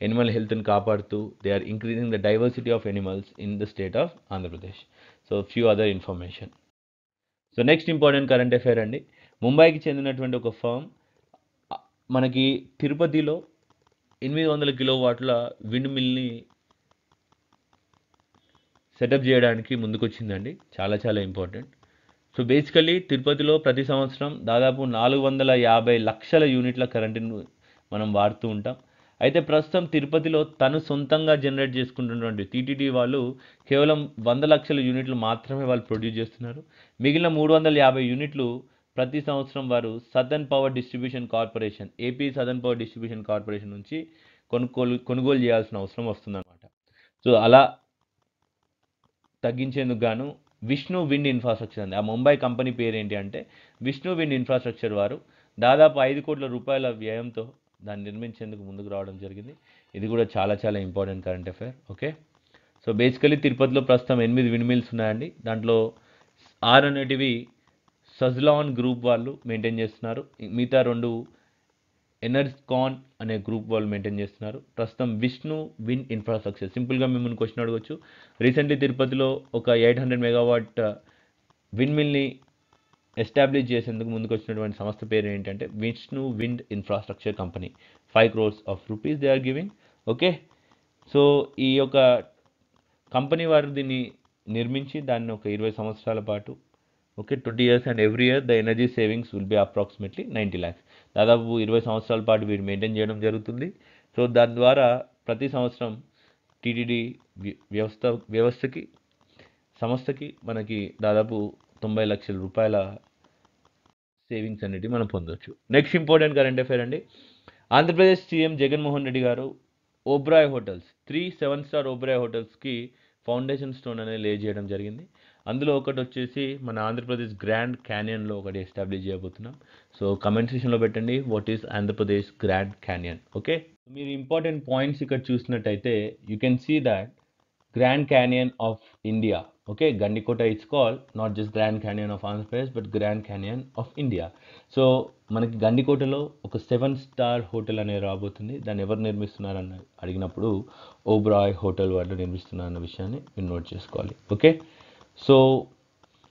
ఎనిమల్ హెల్త్ని కాపాడుతూ they are increasing the diversity of animals in the state of Andhra Pradesh so few other information so next important current affair అండి. ముంబైకి చెందినటువంటి ఒక ఫర్మ్ మనకి తిరుపతిలో ఎనిమిది వందల కిలో వాట్ల విండ్ మిల్ని సెటప్ చేయడానికి ముందుకొచ్చిందండి. చాలా చాలా ఇంపార్టెంట్. సో బేసికలీ తిరుపతిలో ప్రతి సంవత్సరం దాదాపు నాలుగు వందల యాభై లక్షల యూనిట్ల కరెంటును మనం వాడుతూ ఉంటాం. అయితే ప్రస్తుతం తిరుపతిలో తను సొంతంగా జనరేట్ చేసుకుంటున్నటువంటి టీటీడీ వాళ్ళు కేవలం వంద లక్షల యూనిట్లు మాత్రమే వాళ్ళు ప్రొడ్యూస్ చేస్తున్నారు. మిగిలిన మూడు వందల యాభై యూనిట్లు ప్రతి సంవత్సరం వారు southern power distribution corporation AP southern power distribution corporation నుంచి కొనుగోలు కొనుగోలు చేయాల్సిన అవసరం వస్తుందన్నమాట. సో అలా తగ్గించేందుకు గాను విష్ణు విండ్ ఇన్ఫ్రాస్ట్రక్చర్ అండి ఆ ముంబై కంపెనీ పేరు ఏంటి అంటే విష్ణు విండ్ ఇన్ఫ్రాస్ట్రక్చర్ వారు దాదాపు ఐదు కోట్ల రూపాయల వ్యయంతో దాన్ని నిర్మించేందుకు ముందుకు రావడం జరిగింది. ఇది కూడా చాలా చాలా important current affair okay? So basically తిరుపతిలో ప్రస్తుతం ఎనిమిది విండ్ మిల్స్ ఉన్నాయండి. దాంట్లో ఆరు అనేటివి సజ్లాన్ గ్రూప్ వాళ్ళు మెయింటైన్ చేస్తున్నారు. మిగతా రెండు ఎనర్స్కాన్ అనే గ్రూప్ వాళ్ళు మెయింటైన్ చేస్తున్నారు. ప్రస్తుతం విష్ణు విన్ ఇన్ఫ్రాస్ట్రక్చర్. సింపుల్గా మేము క్వశ్చన్ అడగవచ్చు రీసెంట్లీ తిరుపతిలో ఒక ఎయిట్ హండ్రెడ్ మెగావాట్ విన్ మిల్ని ఎస్టాబ్లిష్ చేసేందుకు ముందుకు వచ్చినటువంటి సంస్థ పేరు ఏంటంటే Vishnu wind infrastructure company. Five crores of rupees they are giving. Okay? So ఈ యొక్క కంపెనీ వారు దీన్ని నిర్మించి దాన్ని ఒక ఇరవై సంవత్సరాల పాటు okay twenty years and every year the energy savings will be approximately ninety lakhs దాదాపు ఇరవై సంవత్సరాల పాటు వీరు మెయింటైన్ చేయడం జరుగుతుంది. సో దాని ద్వారా ప్రతి సంవత్సరం టీటీడీ వ్యవస్థ వ్యవస్థకి సంస్థకి మనకి దాదాపు తొంభై లక్షల రూపాయల సేవింగ్స్ అనేటివి మనం పొందొచ్చు. నెక్స్ట్ ఇంపార్టెంట్ కరెంట్ అఫైర్ అండి. ఆంధ్రప్రదేశ్ సీఎం జగన్మోహన్ రెడ్డి గారు Oberoi hotels three seven star Oberoi హోటల్స్కి foundation stone అనేది లే చేయడం జరిగింది. అందులో ఒకటి వచ్చేసి మన ఆంధ్రప్రదేశ్ గ్రాండ్ క్యానియన్లో ఒకటి ఎస్టాబ్లిష్ చేయబోతున్నాం. సో కమెంట్ సెక్షన్లో పెట్టండి what is Andhra Pradesh Grand Canyon okay మీరు ఇంపార్టెంట్ పాయింట్స్ ఇక్కడ చూసినట్టయితే you can see that Grand Canyon of India okay Gandikota it's call not just Grand Canyon of Andhra Pradesh but Grand Canyon of India so మనకి గండికోటలో ఒక సెవెన్ స్టార్ హోటల్ అనేది రాబోతుంది. దాన్ని ఎవరు నిర్మిస్తున్నారని అడిగినప్పుడు ఓబ్రాయ్ హోటల్ వాళ్ళు నిర్మిస్తున్నారన్న విషయాన్ని మీరు నోట్ చేసుకోవాలి. Okay so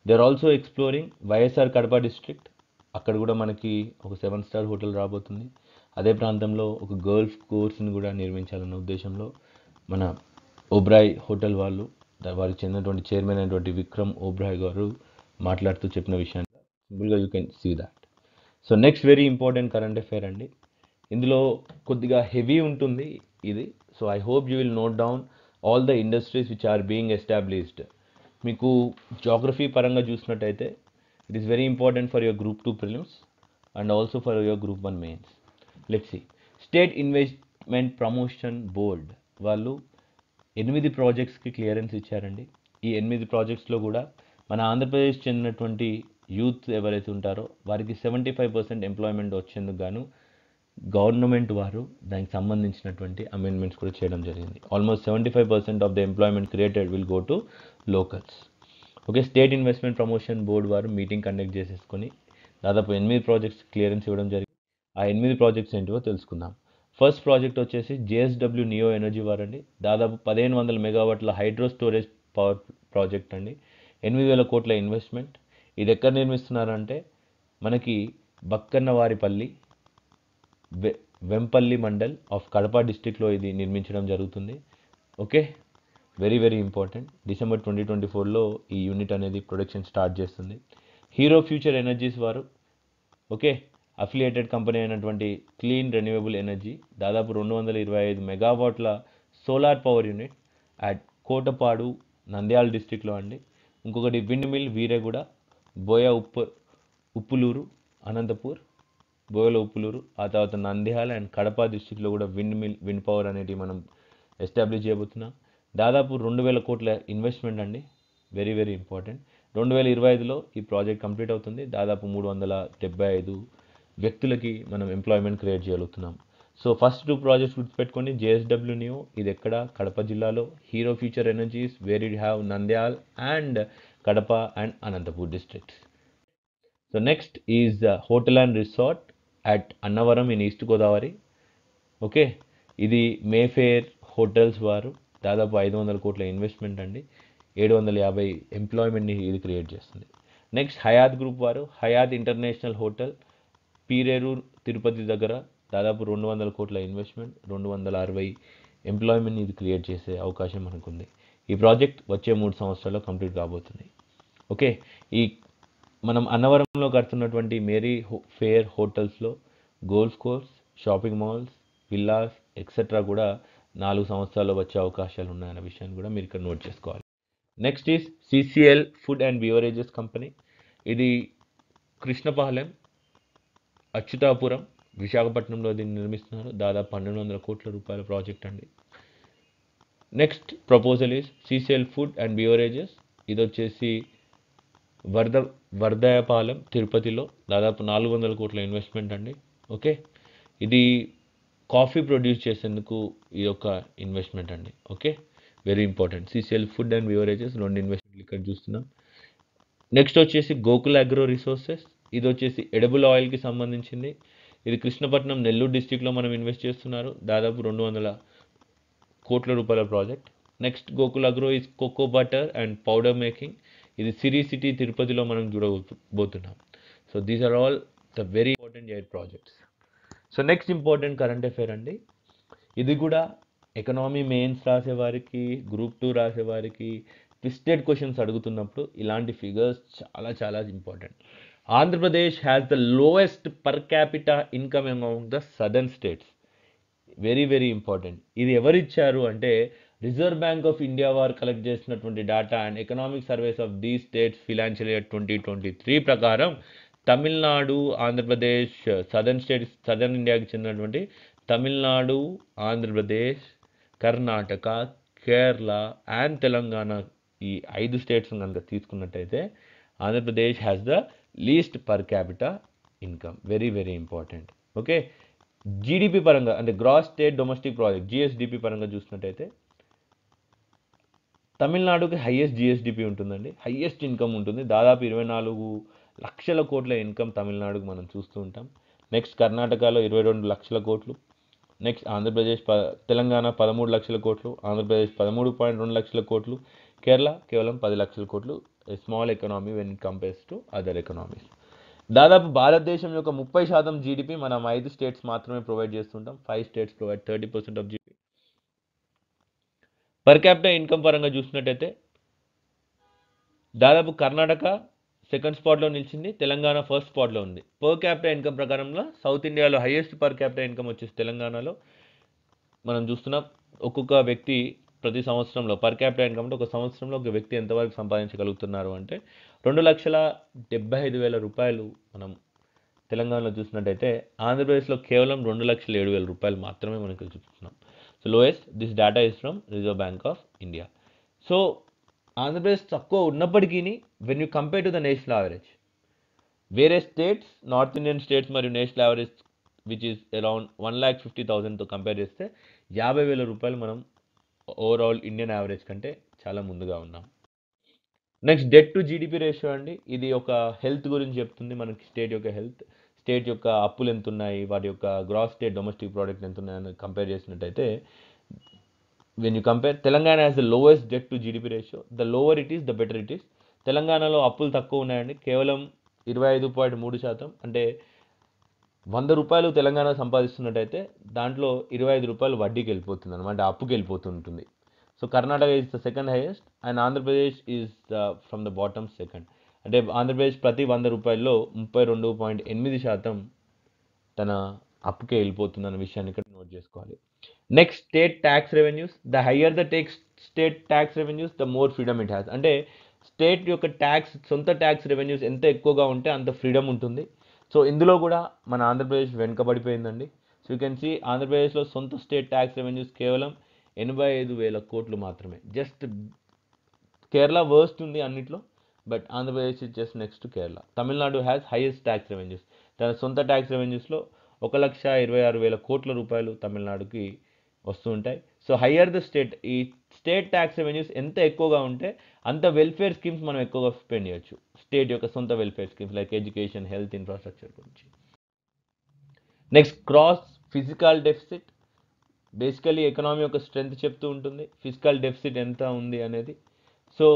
they are also exploring YSR Kadapa district అక్కడ కూడా మనకి ఒక సెవెన్ స్టార్ హోటల్ రాబోతుంది. అదే ప్రాంతంలో ఒక గర్ల్స్ కోర్స్ని కూడా నిర్మించాలన్న ఉద్దేశంలో మన ఓబ్రాయ్ హోటల్ వాళ్ళు వారికి చెందినటువంటి చైర్మన్ అయినటువంటి విక్రమ్ ఓబ్రాయ్ గారు మాట్లాడుతూ చెప్పిన విషయాన్ని సింపుల్గా you can see that so next very important current affair అండి. ఇందులో కొద్దిగా హెవీ ఉంటుంది ఇది. So I hope you will note down all the industries which are being established మీకు జాగ్రఫీ పరంగా చూసినట్టయితే it is very important for your group two prelims and also for your group one mains let's state investment promotion board వాళ్ళు ఎనిమిది ప్రాజెక్ట్స్కి క్లియరెన్స్ ఇచ్చారండి. ఈ ఎనిమిది ప్రాజెక్ట్స్లో కూడా మన ఆంధ్రప్రదేశ్ చెందినటువంటి యూత్ ఎవరైతే ఉంటారో వారికి సెవెంటీ ఫైవ్ పర్సెంట్ ఎంప్లాయ్మెంట్ వచ్చేందుకు గాను గవర్నమెంట్ వారు దానికి సంబంధించినటువంటి అమెండ్మెంట్స్ కూడా చేయడం జరిగింది. Almost seventy five percent of the employment created will go to locals okay state investment promotion board వారు మీటింగ్ కండక్ట్ చేసేసుకొని దాదాపు ఎనిమిది ప్రాజెక్ట్స్ క్లియరెన్స్ ఇవ్వడం జరిగింది. ఆ ఎనిమిది ప్రాజెక్ట్స్ ఏంటివో తెలుసుకుందాం. ఫస్ట్ ప్రాజెక్ట్ వచ్చేసి జేఎస్డబ్ల్యూ నియో ఎనర్జీ వారండి. దాదాపు పదిహేను వందల మెగావాట్ల హైడ్రో స్టోరేజ్ పవర్ ప్రాజెక్ట్ అండి. ఎనిమిది వేల కోట్ల ఇన్వెస్ట్మెంట్ ఇది ఎక్కడ నిర్మిస్తున్నారంటే మనకి బక్కన్నవారిపల్లి వెంపల్లి మండల్ ఆఫ్ కడప డిస్టిక్లో ఇది నిర్మించడం జరుగుతుంది. Okay? Very very important. December twenty twenty ఫోర్లో ఈ యూనిట్ అనేది ప్రొడక్షన్ స్టార్ట్ చేస్తుంది. హీరో ఫ్యూచర్ ఎనర్జీస్ వారు ఓకే? అఫిలియేటెడ్ కంపెనీ అయినటువంటి క్లీన్ రెన్యూవబుల్ ఎనర్జీ దాదాపు రెండు వందల ఇరవై ఐదు మెగావాట్ల solar power unit at Kotapadu Nandyal డిస్టిక్లో అండి. ఇంకొకటి విండ్ మిల్ వీరేగూడ బోయ ఉప్పు ఉప్పులూరు అనంతపూర్ బోయల ఉప్పులూరు ఆ తర్వాత నంద్యాల అండ్ కడప డిస్టిక్లో కూడా విండ్ మిల్ విండ్ పవర్ అనేది మనం ఎస్టాబ్లిష్ చేయబోతున్నాం. దాదాపు రెండు వేల కోట్ల ఇన్వెస్ట్మెంట్ అండి. వెరీ వెరీ ఇంపార్టెంట్ రెండు వేల ఇరవై ఐదులో ఈ ప్రాజెక్ట్ కంప్లీట్ అవుతుంది. దాదాపు మూడు వందల డెబ్బై ఐదు వ్యక్తులకి మనం ఎంప్లాయ్మెంట్ క్రియేట్ చేయగలుగుతున్నాం. సో ఫస్ట్ టూ ప్రాజెక్ట్స్ గుర్తుపెట్టుకోండి. జేఎస్డబ్ల్యూ న్యూ ఇది ఎక్కడ? కడప జిల్లాలో. Hero Future Energies where you have Nandyal and Kadapa and Anantapur districts so next is hotel and resort at Annavaram in East Godavari okay ఇది మేఫేర్ హోటల్స్ వారు దాదాపు ఐదు వందల కోట్ల ఇన్వెస్ట్మెంట్ అండి. ఏడు వందల యాభై ఎంప్లాయ్మెంట్ని ఇది క్రియేట్ చేస్తుంది. నెక్స్ట్ హయాత్ గ్రూప్ వారు Hyatt international hotel Pereru Tirupati దగ్గర దాదాపు రెండు వందల కోట్ల ఇన్వెస్ట్మెంట్ రెండు వందల అరవై ఎంప్లాయ్మెంట్ని ఇది క్రియేట్ చేసే అవకాశం మనకుంది. ఈ ప్రాజెక్ట్ వచ్చే మూడు సంవత్సరాల్లో కంప్లీట్ కాబోతుంది. ఓకే ఈ మనం అన్నవరంలో కడుతున్నటువంటి మేరీ హో- ఫేర్ హోటల్స్లో golf course shopping malls villas etcetera కూడా నాలుగు సంవత్సరాల్లో వచ్చే అవకాశాలు ఉన్నాయన్న విషయాన్ని కూడా మీరు ఇక్కడ నోట్ చేసుకోవాలి. Next is CCL food and beverages company ఇది కృష్ణపాలెం అచ్యుతాపురం విశాఖపట్నంలో దీన్ని నిర్మిస్తున్నారు. దాదాపు పన్నెండు వందల కోట్ల రూపాయల ప్రాజెక్ట్ అండి. Next proposal is CCL food and beverages ఇది వచ్చేసి వరద వరదాయపాలెం తిరుపతిలో దాదాపు నాలుగు వందల కోట్ల ఇన్వెస్ట్మెంట్ అండి. ఓకే? ఇది కాఫీ ప్రొడ్యూస్ చేసేందుకు ఇది ఒక ఇన్వెస్ట్మెంట్ అండి. Okay? Very important CCL food and beverages రెండు ఇన్వెస్ట్మెంట్లు ఇక్కడ చూస్తున్నాం. నెక్స్ట్ వచ్చేసి గోకుల్ అగ్రో రిసోర్సెస్ ఇది వచ్చేసి ఎడబుల్ ఆయిల్కి సంబంధించింది. ఇది కృష్ణపట్నం నెల్లూరు డిస్టిక్లో మనం ఇన్వెస్ట్ చేస్తున్నారు. దాదాపు రెండు వందల కోట్ల రూపాయల project next Gokul agro is cocoa butter and powder making ఇది సిరీ సిటీ తిరుపతిలో మనం చూడబోతున్నాం. So these are all the very important air projects so next important current affair అండి. ఇది కూడా ఎకనామీ మెయిన్స్ రాసేవారికి గ్రూప్ టూ రాసేవారికి ట్విస్టెడ్ క్వశ్చన్స్ అడుగుతున్నప్పుడు ఇలాంటి ఫిగర్స్ చాలా చాలా important Andhra Pradesh has the lowest per capita income amount the southern states very very important ఇది ఎవరు ఇచ్చారు అంటే రిజర్వ్ బ్యాంక్ ఆఫ్ ఇండియా వారు కలెక్ట్ చేసినటువంటి data and economic surveys of the states financial year twenty twenty three ప్రకారం Tamil Nadu Andhra Pradesh southern states southern ఇండియాకి చెందినటువంటి తమిళనాడు ఆంధ్రప్రదేశ్ కర్ణాటక కేరళ అండ్ తెలంగాణ ఈ ఐదు స్టేట్స్ కనుక తీసుకున్నట్టయితే Andhra Pradesh has the least per capita income very very important okay GDP పరంగా అంటే gross state domestic project GSDP పరంగా చూసినట్టయితే తమిళనాడుకి హయ్యెస్ట్ జిఎస్డిపి ఉంటుందండి. హైయెస్ట్ ఇన్కమ్ ఉంటుంది. దాదాపు ఇరవై నాలుగు లక్షల కోట్ల ఇన్కమ్ తమిళనాడుకు మనం చూస్తూ ఉంటాం. నెక్స్ట్ కర్ణాటకలో ఇరవై రెండు లక్షల కోట్లు. నెక్స్ట్ ఆంధ్రప్రదేశ్ ప తెలంగాణ పదమూడు లక్షల కోట్లు. ఆంధ్రప్రదేశ్ పదమూడు పాయింట్ రెండు లక్షల కోట్లు. కేరళ కేవలం పది లక్షల కోట్లు. Small economy when it compares to other economies దాదాపు భారతదేశం యొక్క ముప్పై శాతం జీడిపి మనం ఐదు స్టేట్స్ మాత్రమే ప్రొవైడ్ చేస్తుంటాం. Five states provide thirty percent of GDP per capital income పరంగా చూసినట్టయితే దాదాపు కర్ణాటక సెకండ్ స్పాట్లో నిలిచింది తెలంగాణ ఫస్ట్ స్పాట్లో ఉంది. పర్ క్యాపిటల్ ఇన్కమ్ ప్రకారంలో సౌత్ ఇండియాలో హైయెస్ట్ పర్ క్యాపిటల్ ఇన్కమ్ వచ్చేసి తెలంగాణలో. మనం చూస్తున్నాం ఒక్కొక్క వ్యక్తి ప్రతి సంవత్సరంలో పర్ క్యాపిటల్ ఇన్కమ్ అంటే ఒక సంవత్సరంలో ఒక వ్యక్తి ఎంతవరకు సంపాదించగలుగుతున్నారు అంటే రెండు లక్షల డెబ్బై ఐదు వేల రూపాయలు మనం తెలంగాణలో చూసినట్టయితే ఆంధ్రప్రదేశ్లో కేవలం రెండు లక్షల ఏడు వేల రూపాయలు మాత్రమే మనం చూస్తున్నాం. Lowest this data is from reserve bank of India so Andhra Pradesh తక్కువ ఉన్నప్పటికీ when you compare to the national average వేరే స్టేట్స్ నార్త్ ఇండియన్ స్టేట్స్ మరియు national average which is around one lakh fifty థౌసండ్తో compare చేస్తే యాభై వేల రూపాయలు మనం ఓవరాల్ ఇండియన్ యావరేజ్ కంటే చాలా ముందుగా ఉన్నాం. Next debt to GDP ratio అండి. ఇది ఒక హెల్త్ గురించి చెప్తుంది. మనకి స్టేట్ యొక్క హెల్త్ స్టేట్ యొక్క అప్పులు ఎంత ఉన్నాయి వాటి యొక్క గ్రాస్ స్టేట్ డొమెస్టిక్ ప్రోడక్ట్ ఎంత ఉన్నాయని కంపేర్ చేసినట్టయితే when you compare Telangana as the lowest debt to GDP ratio the lower it is the better it is తెలంగాణలో అప్పులు తక్కువ ఉన్నాయండి. కేవలం ఇరవై ఐదు పాయింట్ మూడు శాతం. అంటే వంద రూపాయలు తెలంగాణ సంపాదిస్తున్నట్టయితే దాంట్లో ఇరవై ఐదు రూపాయలు వడ్డీకి వెళ్ళిపోతుంది అనమాట. అప్పుకి వెళ్ళిపోతుంటుంది. So Karnataka is the second highest and Andhra Pradesh is the from the bottom second అంటే ఆంధ్రప్రదేశ్ ప్రతి వంద రూపాయల్లో ముప్పై రెండు పాయింట్ ఎనిమిది శాతం తన అప్పుకే వెళ్ళిపోతుంది అన్న విషయాన్ని ఇక్కడ నోట్ చేసుకోవాలి. Next state tax revenues the higher the tax state tax revenues the more freedom it has అంటే స్టేట్ యొక్క ట్యాక్స్ సొంత ట్యాక్స్ రెవెన్యూస్ ఎంత ఎక్కువగా ఉంటే అంత ఫ్రీడమ్ ఉంటుంది. సో ఇందులో కూడా మన ఆంధ్రప్రదేశ్ వెనుకబడిపోయిందండి. సో యూ కెన్ సీ ఆంధ్రప్రదేశ్లో సొంత స్టేట్ ట్యాక్స్ రెవెన్యూస్ కేవలం ఎనభై ఐదు వేల కోట్లు మాత్రమే. జస్ట్ కేరళ వర్స్ట్ ఉంది అన్నిట్లో. But Andhra Pradesh is just next Kerala. Tamil Nadu has highest tax revenues తన సొంత ట్యాక్స్ రెవెన్యూస్లో ఒక లక్ష ఇరవై ఆరు వేల కోట్ల రూపాయలు తమిళనాడుకి వస్తూ ఉంటాయి. సో హయ్యర్ ద స్టేట్ ఈ స్టేట్ ట్యాక్స్ రెవెన్యూస్ ఎంత ఎక్కువగా ఉంటే అంత వెల్ఫేర్ స్కీమ్స్ మనం ఎక్కువగా స్పెండ్ చేయొచ్చు. స్టేట్ యొక్క సొంత welfare schemes like education health infrastructure గురించి. Next gross fiscal deficit basically economy యొక్క స్ట్రెంగ్త్ చెప్తూ ఉంటుంది. ఫిజికల్ డెఫిసిట్ ఎంత ఉంది అనేది. సో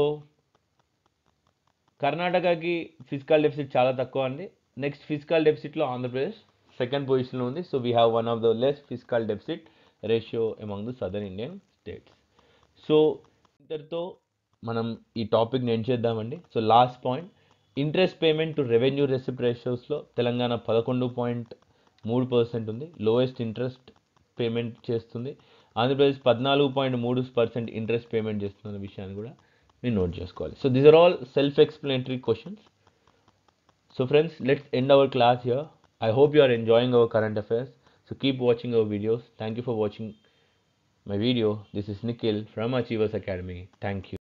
కర్ణాటకకి ఫిజికల్ డెఫిసిట్ చాలా తక్కువ అండి. నెక్స్ట్ ఫిజికల్ డెఫిసిట్లో ఆంధ్రప్రదేశ్ సెకండ్ పొజిషన్లో ఉంది. So we have one of the less fiscal deficit ratio among the southern Indian states so ఇంతటితో మనం ఈ టాపిక్ని ఎండ్ చేద్దామండి. So last point interest payment to revenue receipt రేషియోస్లో Telangana పదకొండు పాయింట్ మూడు పర్సెంట్ ఉంది. లోయెస్ట్ ఇంట్రెస్ట్ పేమెంట్ చేస్తుంది. ఆంధ్రప్రదేశ్ పద్నాలుగు పాయింట్ మూడు పర్సెంట్ ఇంట్రెస్ట్ పేమెంట్ చేస్తున్న విషయాన్ని కూడా in Node.js College. So these are all self-explanatory questions. So friends, let's end our class here. I hope you are enjoying our current affairs. So keep watching our videos. Thank you for watching my video. This is Nikhil from Achievers Academy. Thank you.